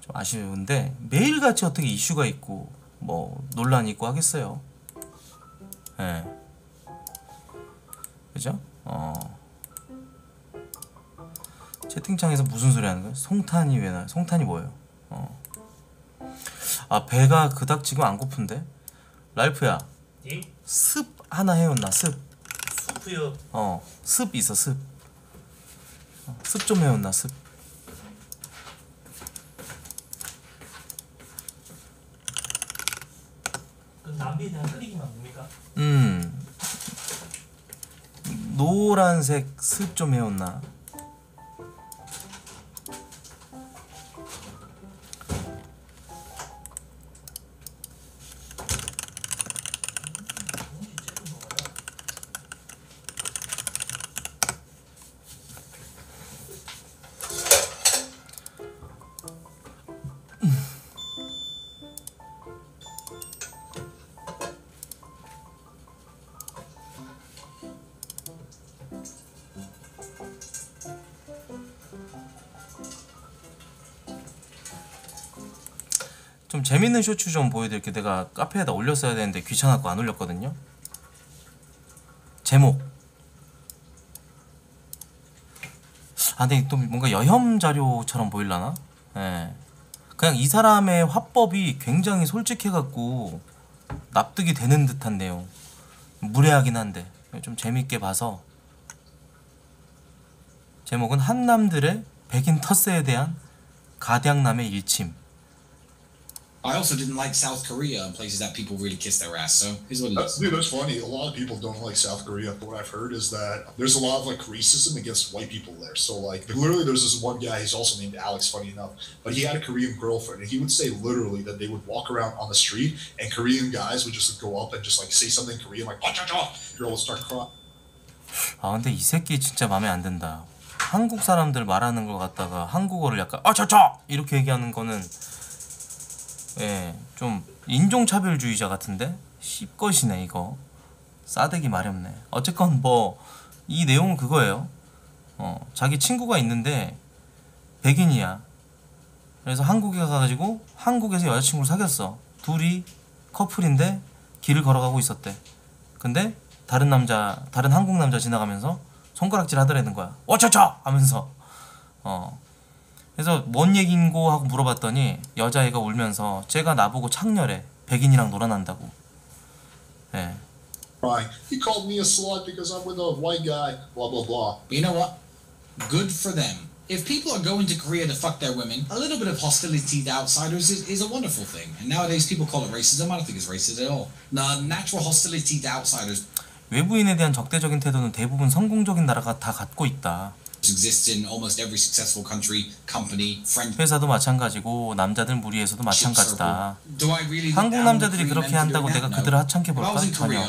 Speaker 1: 좀 아쉬운데 매일같이 어떻게 이슈가 있고 뭐 논란이 있고 하겠어요 예. 그죠? 어. 채팅창에서 무슨 소리 하는 거야? 송탄이 왜 나? 송탄이 뭐예요? 어. 아 배가 그닥 지금 안 고픈데? 랄프야
Speaker 2: 예?
Speaker 1: 습 하나 해온나 습.
Speaker 2: 수프요.
Speaker 1: 어, 습 있어 습. 어, 습좀 해온나 습.
Speaker 2: 그 남비에 대한 끓이기만 뭡니까?
Speaker 1: 음. 노란색 습 좀 해온나. 재밌는 쇼츠 좀 보여드릴게. 내가 카페에다 올렸어야 되는데 귀찮아갖고 안 올렸거든요. 제목. 아 근데 또 뭔가 여혐 자료처럼 보일라나? 예. 그냥 이 사람의 화법이 굉장히 솔직해갖고 납득이 되는 듯한 내용. 무례하긴 한데 좀 재밌게 봐서 제목은 한남들의 백인 터스에 대한 가량남의 일침.
Speaker 11: I also didn't like South Korea and places that people really kiss their ass. So here's what it
Speaker 12: That's,
Speaker 11: is.
Speaker 12: dude, that's funny. A lot of people don't like South Korea. What I've heard is that there's a lot of like racism against white people there. So like literally, there's this one guy. He's also named Alex. Funny enough, but he had a Korean girlfriend, and he would say literally that they would walk around on the street, and Korean guys would just go up and just like say something in Korean, like "Oh, cha cha." Girl would start crying.
Speaker 1: 아 근데 이 새끼 진짜 마음에 안 든다. 한국 사람들 말하는 걸 갖다가 한국어를 약간 아차차 이렇게 얘기하는 거는 예 좀 인종차별주의자 같은데 씹것이네 이거 싸대기 마렵네. 어쨌건 뭐 이 내용은 그거예요. 어 자기 친구가 있는데 백인이야. 그래서 한국에 가가지고 한국에서 여자친구를 사귀었어. 둘이 커플인데 길을 걸어가고 있었대. 근데 다른 남자, 다른 한국 남자 지나가면서 손가락질 하더라는 거야. 어쩌쩌 하면서 어. 그래서 뭔 얘긴고 하고 물어봤더니 여자애가 울면서 쟤가 나보고 창렬해. 백인이랑 놀아난다고. 예.
Speaker 12: crying. He called me a slut because I'm with a white guy. Blah blah blah.
Speaker 11: But you know what? Good for them. If people are going to Korea to fuck their women, a little bit of hostility to outsiders is, is a wonderful thing. And nowadays people call it racism. I don't think it's racist at all. No, natural hostility to outsiders
Speaker 1: 외부인에 대한 적대적인 태도는 대부분 성공적인 나라가 다 갖고 있다.
Speaker 11: Exists in almost every successful country, company, friend.
Speaker 1: 회사도 마찬가지고 남자들 무리에서도 마찬가지다. 한국 남자들이 그렇게 한다고 내가? 그들을. 하찮게 볼까? 전혀.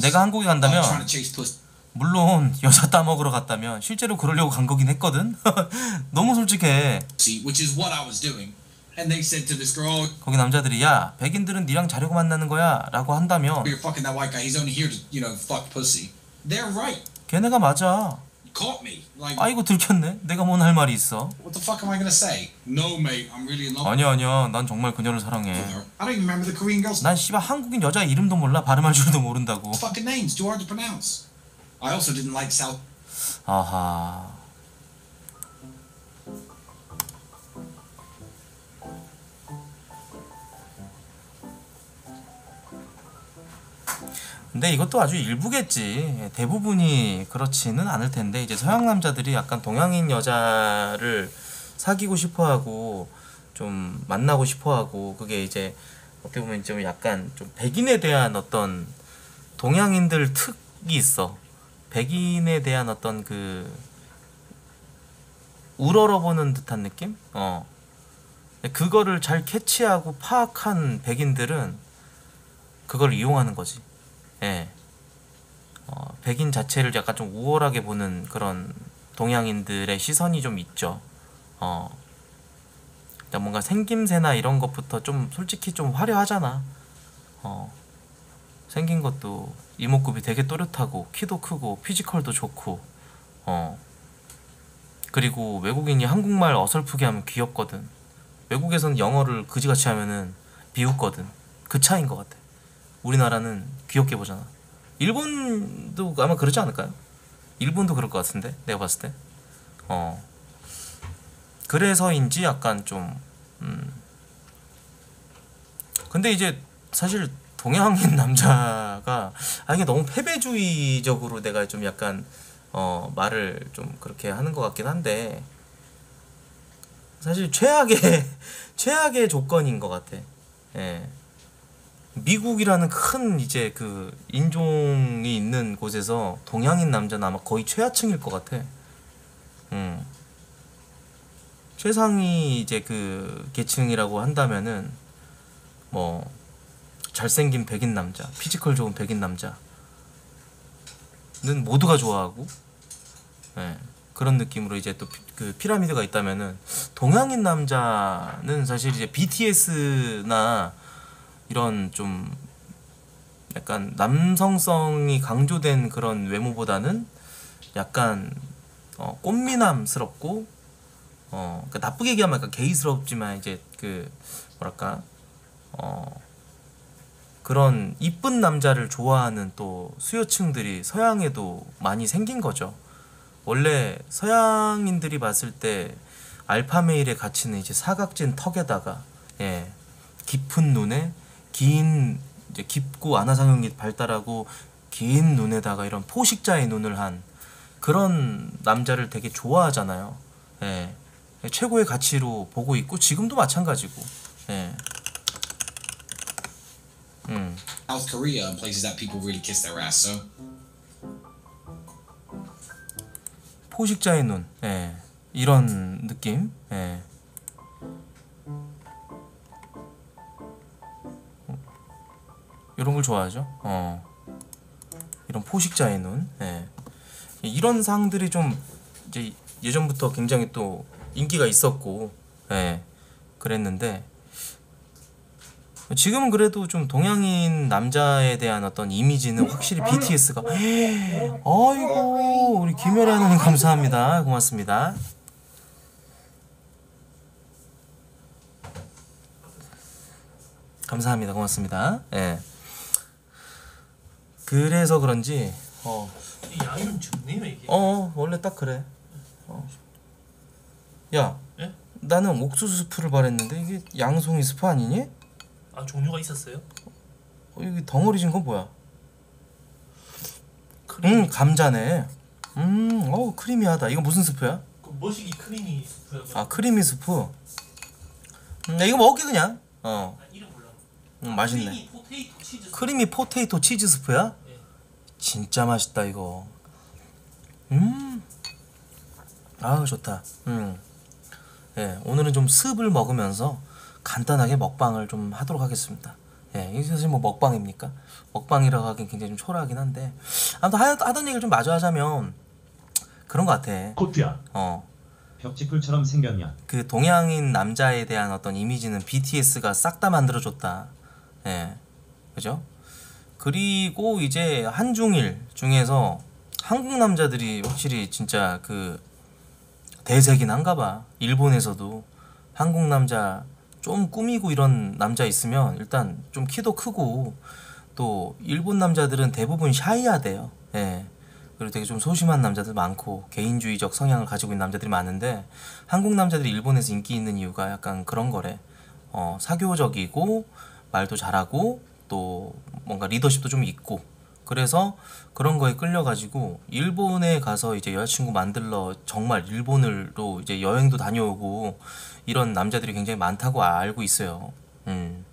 Speaker 1: 내가 한국에 간다면
Speaker 11: uh.
Speaker 1: 물론 여자 따먹으러 갔다면 실제로 그러려고 간 거긴 했거든. 너무 솔직해.
Speaker 11: oh,
Speaker 1: 거기 남자들이 야 백인들은 니랑 자려고 만나는 거야 라고 한다면
Speaker 11: pussy. They're right.
Speaker 1: 걔네가 맞아.
Speaker 11: Caught me. Like,
Speaker 1: 아이고 들켰네. 내가 뭔 할 말이 있어.
Speaker 11: what the fuck am I gonna say? No, mate. I'm really in love
Speaker 1: 아니야 아니야. 난 정말 그녀를 사랑해.
Speaker 11: with her. I don't even remember the Korean girl's
Speaker 1: 난 씨발 한국인 여자 이름도 몰라. 발음할 줄도 모른다고.
Speaker 11: fucking names. Too hard to pronounce. I also didn't like South
Speaker 1: 아하. 근데 이것도 아주 일부겠지. 대부분이 그렇지는 않을 텐데 이제 서양 남자들이 약간 동양인 여자를 사귀고 싶어하고 좀 만나고 싶어하고 그게 이제 어떻게 보면 좀 약간 좀 백인에 대한 어떤 동양인들 특이 있어. 백인에 대한 어떤 그 우러러보는 듯한 느낌? 어. 그거를 잘 캐치하고 파악한 백인들은 그걸 이용하는 거지. 예. 어, 백인 자체를 약간 좀 우월하게 보는 그런 동양인들의 시선이 좀 있죠. 어. 뭔가 생김새나 이런 것부터 좀 솔직히 좀 화려하잖아. 어. 생긴 것도 이목구비 되게 또렷하고 키도 크고 피지컬도 좋고 어 그리고 외국인이 한국말 어설프게 하면 귀엽거든 외국에서는 영어를 그지같이 하면은 비웃거든 그 차이인 것 같아 우리나라는 귀엽게 보잖아 일본도 아마 그러지 않을까요? 일본도 그럴 것 같은데 내가 봤을 때 어 그래서인지 약간 좀 음. 근데 이제 사실 동양인 남자가 아 이게 너무 패배주의적으로 내가 좀 약간 어 말을 좀 그렇게 하는 것 같긴 한데 사실 최악의 최악의 조건인 것 같아. 예. 미국이라는 큰 이제 그 인종이 있는 곳에서 동양인 남자는 아마 거의 최하층일 것 같아. 음. 최상위 이제 그 계층이라고 한다면은 뭐 잘생긴 백인 남자, physical 좋은 백인 남자는 모두가 좋아하고 예, 그런 느낌으로 이제 또 그 피라미드가 있다면은 동양인 남자는 사실 이제 BTS나 이런 좀 약간 남성성이 강조된 그런 외모보다는 약간 어, 꽃미남스럽고 어 그러니까 나쁘게 얘기하면 약간 게이스럽지만 이제 그 뭐랄까 어 그런 이쁜 남자를 좋아하는 또 수요층들이 서양에도 많이 생긴 거죠. 원래 서양인들이 봤을 때 알파메일의 가치는 이제 사각진 턱에다가 예 깊은 눈에 긴 이제 깊고 안화상형이 발달하고 긴 눈에다가 이런 포식자의 눈을 한 그런 남자를 되게 좋아하잖아요. 예. 최고의 가치로 보고 있고 지금도 마찬가지고. 예. 음.
Speaker 11: South Korea and places that people really kiss their ass. So
Speaker 1: 포식자의 눈. 예. 이런 느낌. 예. 이런 걸 좋아하죠. 어. 이런 포식자의 눈. 예. 이런 상들이 좀 이제 예전부터 굉장히 또 인기가 있었고, 예. 그랬는데 지금은 그래도 좀 동양인 남자에 대한 어떤 이미지는 확실히 BTS가 아이고 우리 김열애 하나님 감사합니다 고맙습니다 감사합니다 고맙습니다 예 그래서 그런지 어,
Speaker 2: 이 양이 좋네요 이게.
Speaker 1: 어 원래 딱 그래 어. 야
Speaker 2: 예?
Speaker 1: 나는 옥수수 스프를 바랬는데 이게 양송이 스프 아니니?
Speaker 2: 아 종류가 있었어요?
Speaker 1: 어, 여기 덩어리진 건 뭐야?
Speaker 2: 크림.
Speaker 1: 음 감자네. 음, 어우 creamy하다. 이거 무슨 스프야?
Speaker 2: 그 머시기 creamy 스프요.
Speaker 1: 아 creamy 스프. 음, 야, 이거 먹을게 그냥. 어,
Speaker 2: 아, 이름 몰라.
Speaker 1: 음, 맛있네.
Speaker 2: creamy potato 치즈.
Speaker 1: creamy potato 치즈 스프야?
Speaker 2: 예.
Speaker 1: 진짜 맛있다 이거. 음, 아우 좋다. 음, 예, 오늘은 좀 스프를 먹으면서 간단하게 먹방을 좀 하도록 하겠습니다. 예, 이게 사실 뭐 먹방입니까? 먹방이라고 하긴 굉장히 좀 초라하긴 한데 아무튼 하, 하던 얘기를 좀 마저 하자면 그런 것 같아.
Speaker 4: 코트야.
Speaker 1: 어,
Speaker 6: 벽지풀처럼 생겼냐?
Speaker 1: 그 동양인 남자에 대한 어떤 이미지는 BTS가 싹 다 만들어줬다. 예, 그죠? 그리고 이제 한중일 중에서 한국 남자들이 확실히 진짜 그 대세긴 한가 봐. 일본에서도 한국 남자 좀 꾸미고 이런 남자 있으면 일단 좀 키도 크고 또 일본 남자들은 대부분 샤이하대요. 예. 그리고 되게 좀 소심한 남자들 많고 개인주의적 성향을 가지고 있는 남자들이 많은데 한국 남자들이 일본에서 인기 있는 이유가 약간 그런 거래. 어, 사교적이고 말도 잘하고 또 뭔가 리더십도 좀 있고 그래서 그런 거에 끌려가지고 일본에 가서 이제 여자친구 만들러 정말 일본으로 이제 여행도 다녀오고 이런 남자들이 굉장히 많다고 알고 있어요. 음.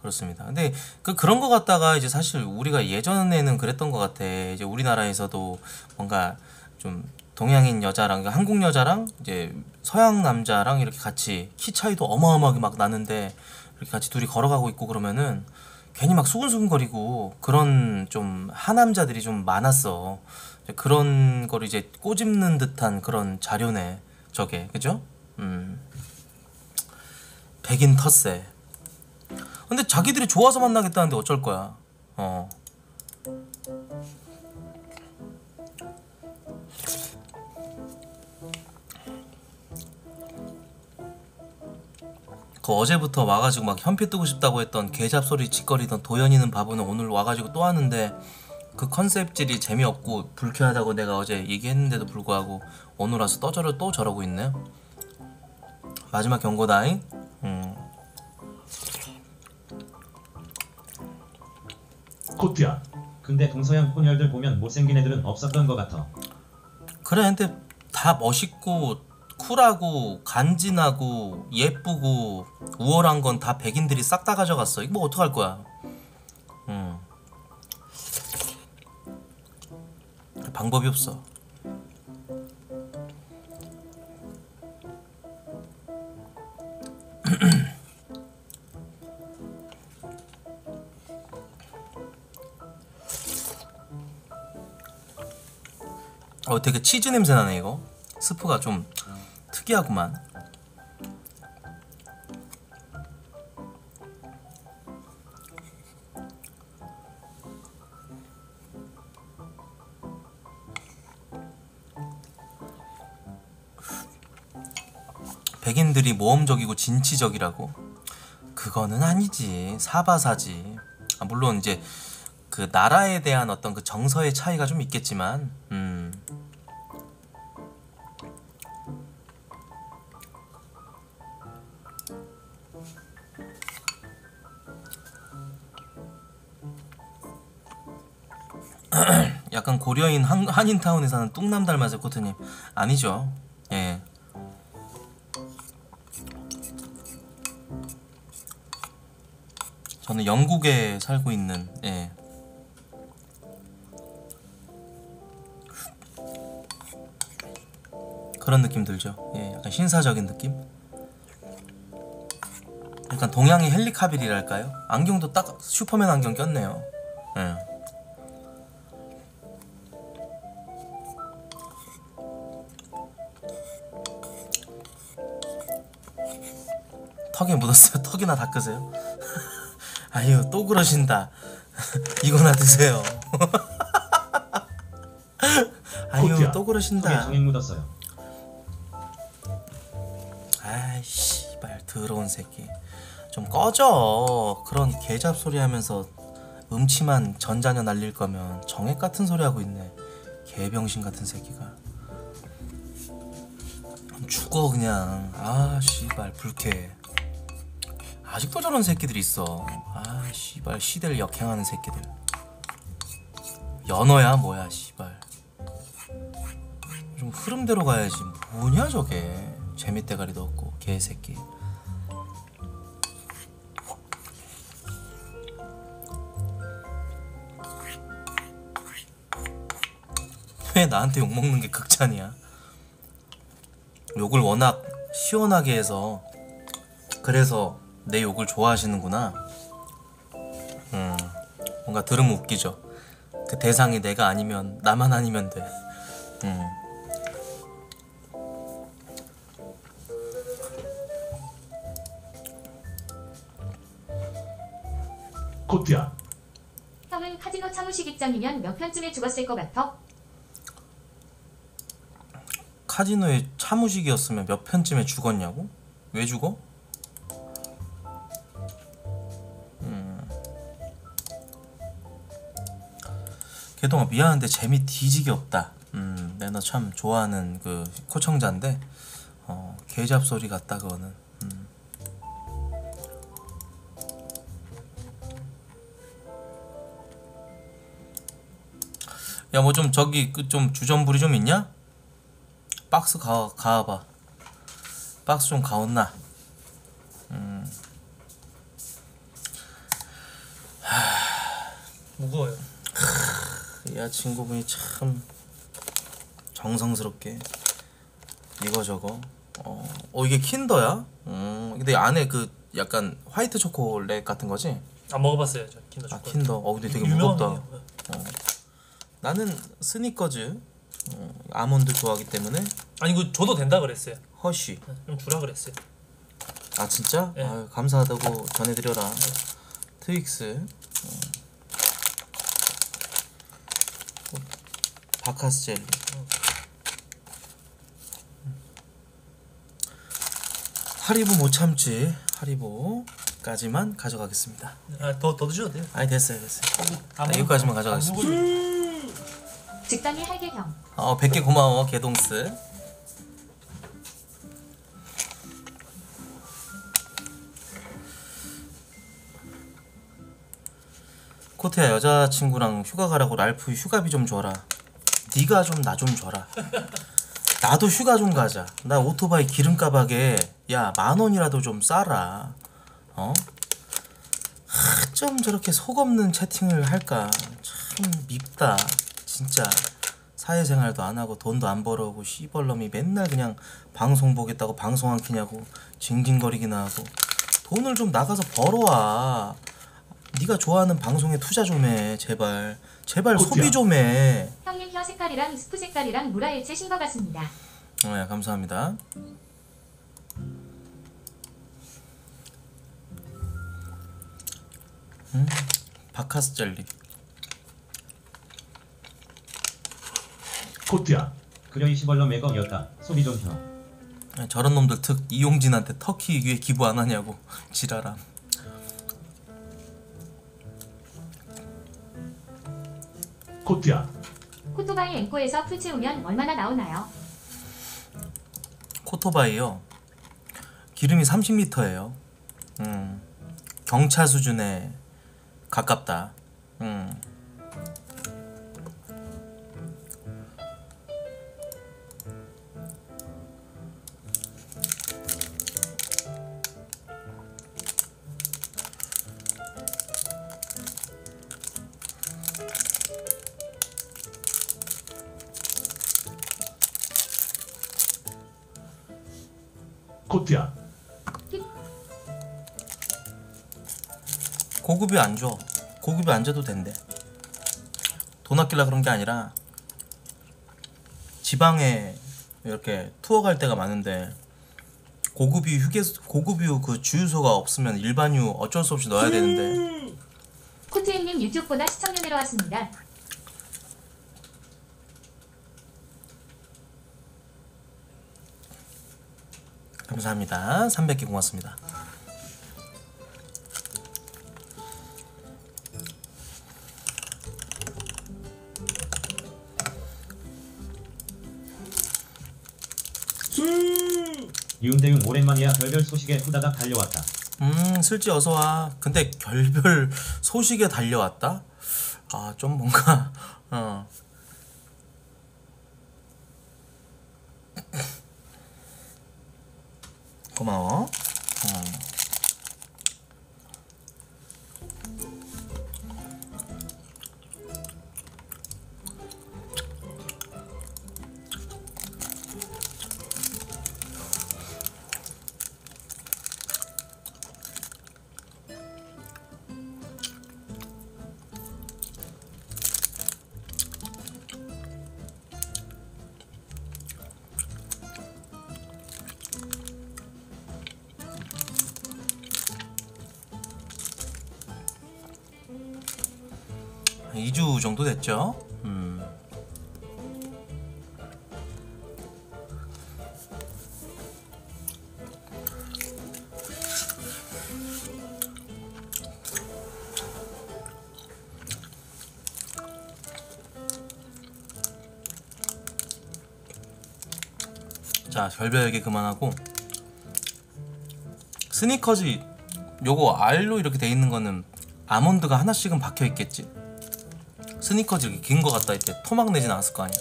Speaker 1: 그렇습니다. 근데 그 그런 거 갖다가 이제 사실 우리가 예전에는 그랬던 것 같아. 이제 우리나라에서도 뭔가 좀 동양인 여자랑 한국 여자랑 이제 서양 남자랑 이렇게 같이 키 차이도 어마어마하게 막 나는데 이렇게 같이 둘이 걸어가고 있고 그러면은 괜히 막 수근수근거리고 그런 좀 하남자들이 좀 많았어. 그런 거를 이제 꼬집는 듯한 그런 자료네. 저게 그죠? 음. 백인 텃세. 근데 자기들이 좋아서 만나겠다는데 어쩔 거야. 어. 그 어제부터 와가지고 막 현피 뜨고 싶다고 했던 개잡소리 짓거리던 도연이는 바보는 오늘 와가지고 또 하는데 그 컨셉질이 재미없고 불쾌하다고 내가 어제 얘기했는데도 불구하고 오늘 와서 떠저러 또 저러고 있네요. 마지막 경고다잉. 음.
Speaker 4: 코트야.
Speaker 6: 근데 동서양 혼혈들 보면 못생긴 애들은 없었던 것 같아.
Speaker 1: 그래 근데 다 멋있고 쿨하고 간지나고 예쁘고 우월한 건 다 백인들이 싹 다 가져갔어. 이거 뭐 어떡할 거야? 음. 방법이 없어. 어 되게 치즈 냄새 나네 이거. 스프가 좀 특이하구만. 백인들이 모험적이고 진취적이라고? 그거는 아니지. 사바사지. 아, 물론 이제 그 나라에 대한 어떤 그 정서의 차이가 좀 있겠지만 음 고려인 한, 한인타운에 사는 뚱남 닮아서 코트님. 아니죠. 예. 저는 영국에 살고 있는 예. 그런 느낌 들죠. 예 약간 신사적인 느낌? 약간 동양의 헨리 카빌이랄까요? 안경도 딱 슈퍼맨 안경 꼈네요. 예 턱이나 닦으세요. 아유 또 그러신다. 이거나 드세요. 아유
Speaker 6: 코트야,
Speaker 1: 또 그러신다.
Speaker 6: 정액 묻었어요.
Speaker 1: 아이씨 발 더러운 새끼. 좀 꺼져. 그런 개잡 소리 하면서 음침한 전자녀 날릴 거면 정액 같은 소리 하고 있네. 개병신 같은 새끼가. 죽어 그냥. 아 씨발 불쾌해. 아직도 저런 새끼들 있어. 아 씨발 시대를 역행하는 새끼들. 연어야 뭐야 씨발. 좀 흐름대로 가야지. 뭐냐 저게. 재밌대가리도 없고 개새끼. 왜 나한테 욕 먹는 게 극찬이야? 욕을 워낙 시원하게 해서 그래서 내 욕을 좋아하시는구나. 음, 뭔가 들으면 웃기죠. 그 대상이 내가 아니면 나만 아니면 돼. 음.
Speaker 4: 코트야.
Speaker 10: 형은 카지노 차무식 입장이면 몇 편쯤에 죽었을 것 같아?
Speaker 1: 카지노의 차무식이었으면 몇 편쯤에 죽었냐고? 왜 죽어? 개동아 미안한데 재미 뒤지게 없다. 음, 내가 너참 좋아하는 그 코청자인데 어, 개잡 소리 같다 그거는. 음. 야뭐 좀 저기 그 좀 주전부리 좀 있냐? 박스 가 가봐. 박스 좀 가온나. 음.
Speaker 2: 무거워요.
Speaker 1: 이 여자친구분이 참 정성스럽게 이거 저거. 어, 어 이게 킨더야? 음, 근데 안에 그 약간 화이트 초콜릿 같은 거지?
Speaker 2: 안 먹어봤어요, 저 킨더
Speaker 1: 아
Speaker 2: 초콜릿.
Speaker 1: 킨더. 어 근데 되게 무겁다. 어. 나는 스니커즈 어, 아몬드 좋아하기 때문에
Speaker 2: 아니 그 줘도 된다 그랬어요.
Speaker 1: 허쉬.
Speaker 2: 좀 주라 그랬어요.
Speaker 1: 아 진짜?
Speaker 2: 네.
Speaker 1: 아유, 감사하다고 전해드려라. 트윅스. 어. 어, 바카스 젤리. 하리보 못 참지. 하리보까지만 가져가겠습니다.
Speaker 2: 아더 더 드셔도 돼요.
Speaker 1: 아니 됐어요 됐어요.
Speaker 2: 안
Speaker 1: 아,
Speaker 2: 먹-
Speaker 1: 여기까지만
Speaker 2: 안
Speaker 1: 가져가겠습니다.
Speaker 2: 먹어도
Speaker 10: 직장이 할개형.
Speaker 1: 어 100개 고마워 개동스. 코트야 여자친구랑 휴가 가라고 랄프 휴가비 좀 줘라. 네가 좀나좀 줘라. 나도 휴가 좀 가자. 나 오토바이 기름값하게 야 만원이라도 좀 싸라. 어? 하, 좀 저렇게 속없는 채팅을 할까? 참 밉다. 진짜. 사회생활도 안 하고 돈도 안 벌어오고 씨벌놈이 맨날 그냥 방송 보겠다고 방송 안 키냐고 징징거리기나 하고 돈을 좀 나가서 벌어와 네가 좋아하는 방송에 투자 좀 해 제발 제발
Speaker 4: 코트야.
Speaker 1: 소비 좀해
Speaker 10: 형님 혀 색깔이랑 스프 색깔이랑 무라일체 신것 같습니다.
Speaker 1: 네, 감사합니다. 음, 바카스 젤리.
Speaker 4: 코트야.
Speaker 6: 그려이 시벌러 매거였다. 소비 좀 혀.
Speaker 1: 아, 저런 놈들 특 이용진한테 터키 왜 기부 안 하냐고 지랄함.
Speaker 4: 코트야.
Speaker 10: 코토바이 앵코에서 풀 채우면 얼마나 나오나요?
Speaker 1: 코토바이요. 기름이 30리터예요. 음, 경차 수준에 가깝다. 음. 고급이 안 줘. 고급이 안 줘도 된대. 돈 아끼려 그런 게 아니라 지방에 이렇게 투어 갈 때가 많은데 고급이 휴게 고급유 그 주유소가 없으면 일반유 어쩔 수 없이 넣어야 되는데
Speaker 10: 코트임님 유튜브보다 시청률 내려왔습니다.
Speaker 1: 감사합니다. 300개 고맙습니다.
Speaker 6: 별별 소식에 후다닥 달려왔다.
Speaker 1: 음, 슬지 어서 와. 근데 결별 소식에 달려왔다? 아, 좀 뭔가 어. 고마워. 2주 정도 됐죠? 음. 자, 별별 얘기 그만하고 스니커즈 요거 R로 이렇게 돼 있는 거는 아몬드가 하나씩은 박혀 있겠지? 스니커즈 이렇게 긴거 갖다 이렇게 토막 내진 않았을 거 아니야.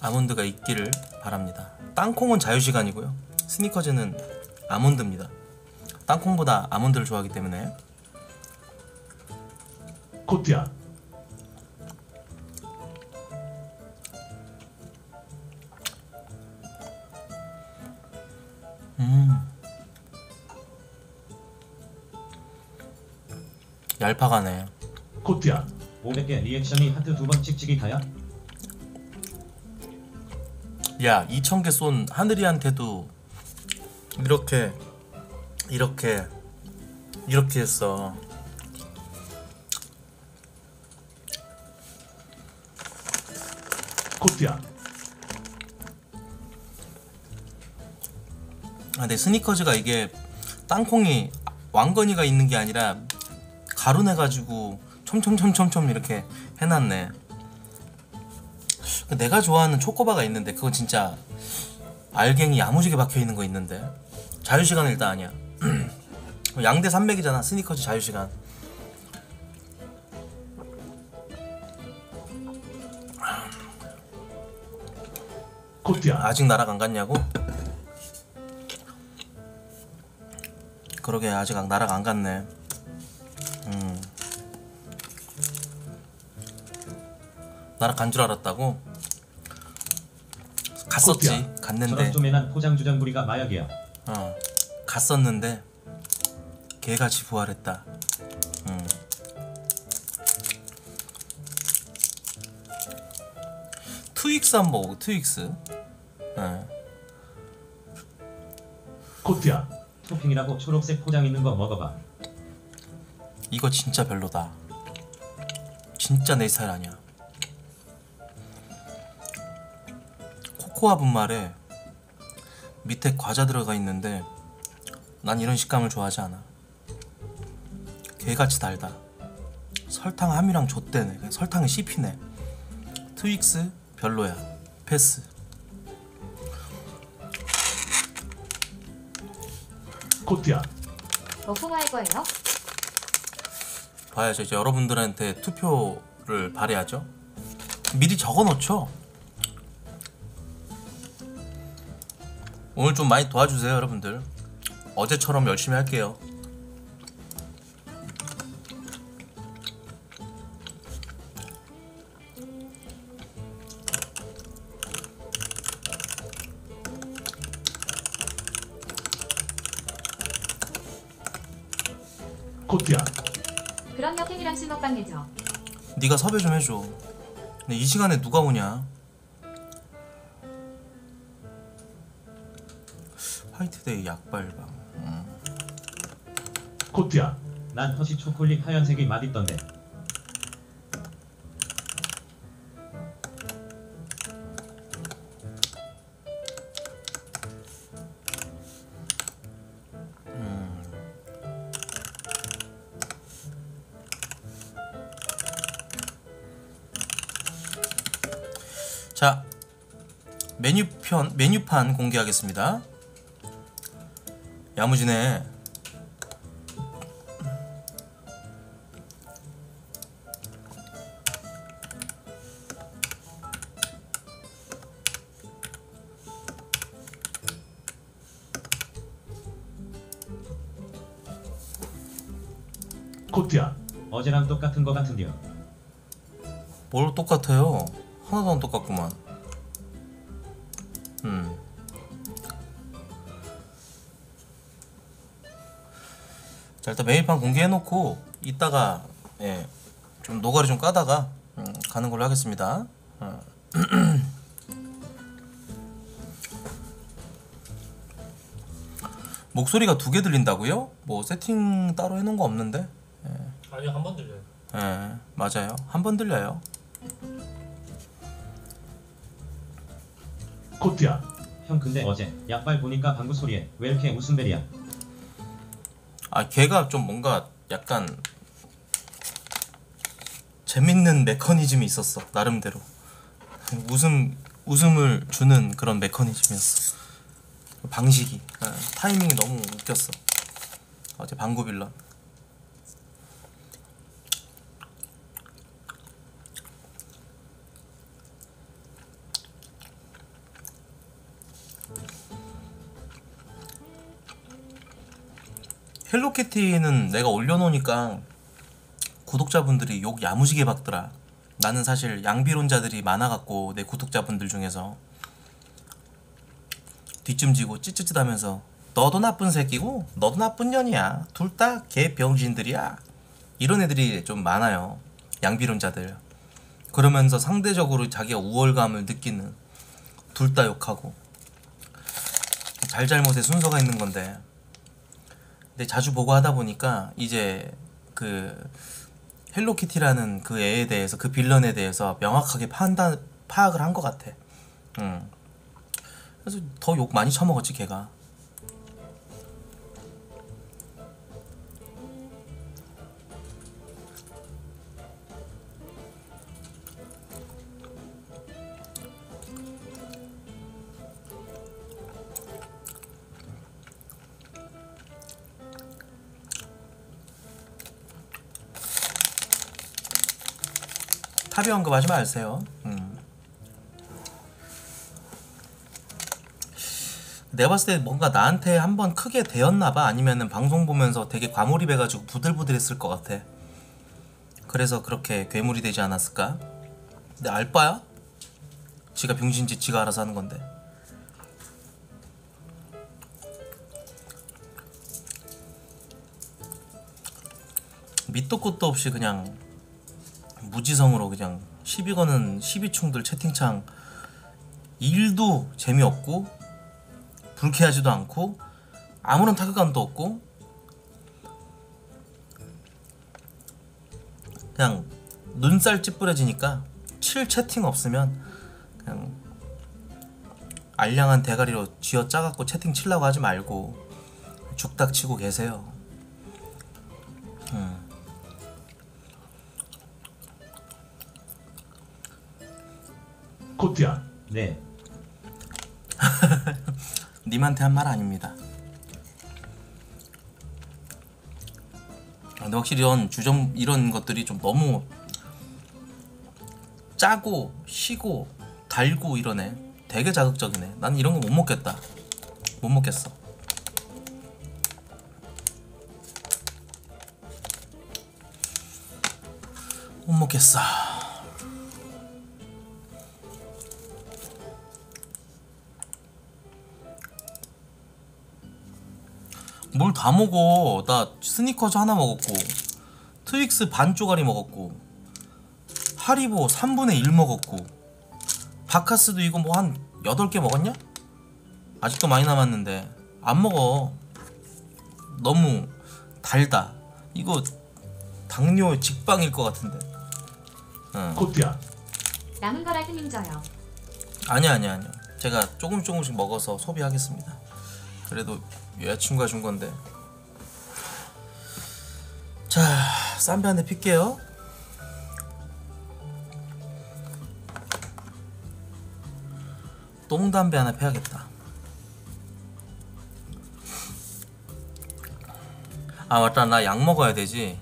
Speaker 1: 아몬드가 있기를 바랍니다. 땅콩은 자유시간이고요. 스니커즈는 아몬드입니다. 땅콩보다 아몬드를 좋아하기 때문에
Speaker 4: 코트야.
Speaker 1: 얄팍하네.
Speaker 4: 코트야.
Speaker 6: 500개 리액션이 하트 두 번 찍찍이 다야?
Speaker 1: 야, 2,000개 쏜 하늘이한테도 이렇게 이렇게 이렇게 했어.
Speaker 4: 코트야.
Speaker 1: 아, 근데 스니커즈가 이게 땅콩이 왕건이가 있는 게 아니라 가루내 가지고 촘촘촘촘촘 이렇게 해놨네. 내가 좋아하는 초코바가 있는데 그건 진짜 알갱이 야무지게 박혀 있는 거 있는데 자유시간 일단 아니야. 양대 산맥이잖아 스니커즈 자유시간.
Speaker 4: 코트야.
Speaker 1: 아직 나락 안 갔냐고? 그러게 아직 나락 안 갔네. 나락 간줄 알았다고? 갔었지.
Speaker 6: 저런
Speaker 1: 갔는데.
Speaker 6: 쪼매난 포장 주장부리가 마약이야.
Speaker 1: 어. 갔었는데 개같이 부활했다. 음. 트윅스 한번 먹어. 트윅스. 예.
Speaker 4: 코트야.
Speaker 6: 토핑이라고 초록색 포장 있는 거 먹어봐.
Speaker 1: 이거 진짜 별로다. 진짜 내 스타일 아니야. 코코아 분말에 밑에 과자 들어가 있는데 난 이런 식감을 좋아하지 않아. 개같이 달다. 설탕 함유량 좆대네. 설탕이 씹히네. 트윅스 별로야. 패스.
Speaker 4: 코트야.
Speaker 10: 뭐 후보할 거예요?
Speaker 1: 봐야죠. 이제 여러분들한테 투표를 바래야죠. 미리 적어놓죠. 오늘 좀 많이 도와주세요 여러분들. 어제처럼 열심히 할게요.
Speaker 4: 코트야.
Speaker 10: 그럼 여행이랑 실먹방 해줘
Speaker 1: 네가 섭외 좀 해줘. 근데 이 시간에 누가 오냐? 화이트데이 약발방. 음.
Speaker 4: 코트야
Speaker 6: 난 허쉬 초콜릿 하얀색이 맛있던데.
Speaker 1: 자 메뉴편 메뉴판 공개하겠습니다. 야무지네.
Speaker 4: 코트야
Speaker 6: 어제랑 똑같은 거 같은데요.
Speaker 1: 뭘 똑같아요? 하나도 안 똑같구만. 일단 메일판 공개해놓고 이따가 예, 좀 노가리 좀 까다가 음, 가는 걸로 하겠습니다. 어. 목소리가 두 개 들린다고요? 뭐 세팅 따로 해놓은 거 없는데?
Speaker 2: 아니요 한 번 들려요.
Speaker 1: 예, 맞아요. 한 번 들려요.
Speaker 4: 코트야
Speaker 6: 형 근데 어제 약발 보니까 방구 소리에 왜 이렇게 웃음벨이야?
Speaker 1: 아 걔가 좀 뭔가 약간 재밌는 메커니즘이 있었어 나름대로. 웃음 웃음을 주는 그런 메커니즘이었어. 방식이. 예, 타이밍이 너무 웃겼어. 어제 방구 빌런 헬로키티는 내가 올려놓으니까 구독자분들이 욕 야무지게 박더라. 나는 사실 양비론자들이 많아갖고 내 구독자분들 중에서 뒷짐지고 찌찌찌하면서 너도 나쁜 새끼고 너도 나쁜 년이야. 둘 다 개 병신들이야. 이런 애들이 좀 많아요. 양비론자들. 그러면서 상대적으로 자기가 우월감을 느끼는 둘 다 욕하고 잘잘못에 순서가 있는 건데 근데 자주 보고 하다 보니까 이제 그 헬로키티라는 그 애에 대해서 그 villain에 대해서 명확하게 판단 파악을 한 것 같아. 음. 그래서 더 욕 많이 처먹었지 걔가. 탑이 언급하지 마세요. 음. 내가 봤을 때 뭔가 나한테 한번 크게 대었나봐 아니면은 방송 보면서 되게 과몰입해가지고 부들부들했을 것 같아. 그래서 그렇게 괴물이 되지 않았을까? 근데 알바야? 지가 병신짓 지가 알아서 하는 건데. 밑도 끝도 없이 그냥 무지성으로 그냥 시비 거는 시비충들 채팅창 일도 재미없고 불쾌하지도 않고 아무런 타격감도 없고 그냥 눈살 찌푸려지니까 칠 채팅 없으면 그냥 알량한 대가리로 쥐어 짜갖고 채팅 치려고 하지 말고 죽닥 치고 계세요.
Speaker 4: 코트야
Speaker 6: 네.
Speaker 1: 님한테 한 말 아닙니다. 아, 근데 확실히 이런 주점 이런 것들이 좀 너무 짜고 시고 달고 이러네. 되게 자극적이네. 난 이런 거 못 먹겠다. 못 먹겠어. 못 먹겠어. 뭘 다 먹어 나 스니커즈 하나 먹었고 트윅스 반 쪼가리 먹었고 하리보 3분의 1 먹었고 바카스도 이거 뭐 한 8개 먹었냐? 아직도 많이 남았는데 안 먹어 너무 달다 이거 당뇨 직방일 것 같은데 응.
Speaker 4: 코트야.
Speaker 10: 남은 거라 힘줘요.
Speaker 1: 아니야 아니야 아니야 제가 조금 조금씩 먹어서 소비하겠습니다 그래도 여자친구가 준 건데. 자 쌈배 한 대 필게요. 똥담배 하나 패야겠다. 아 맞다. 나 약 먹어야 되지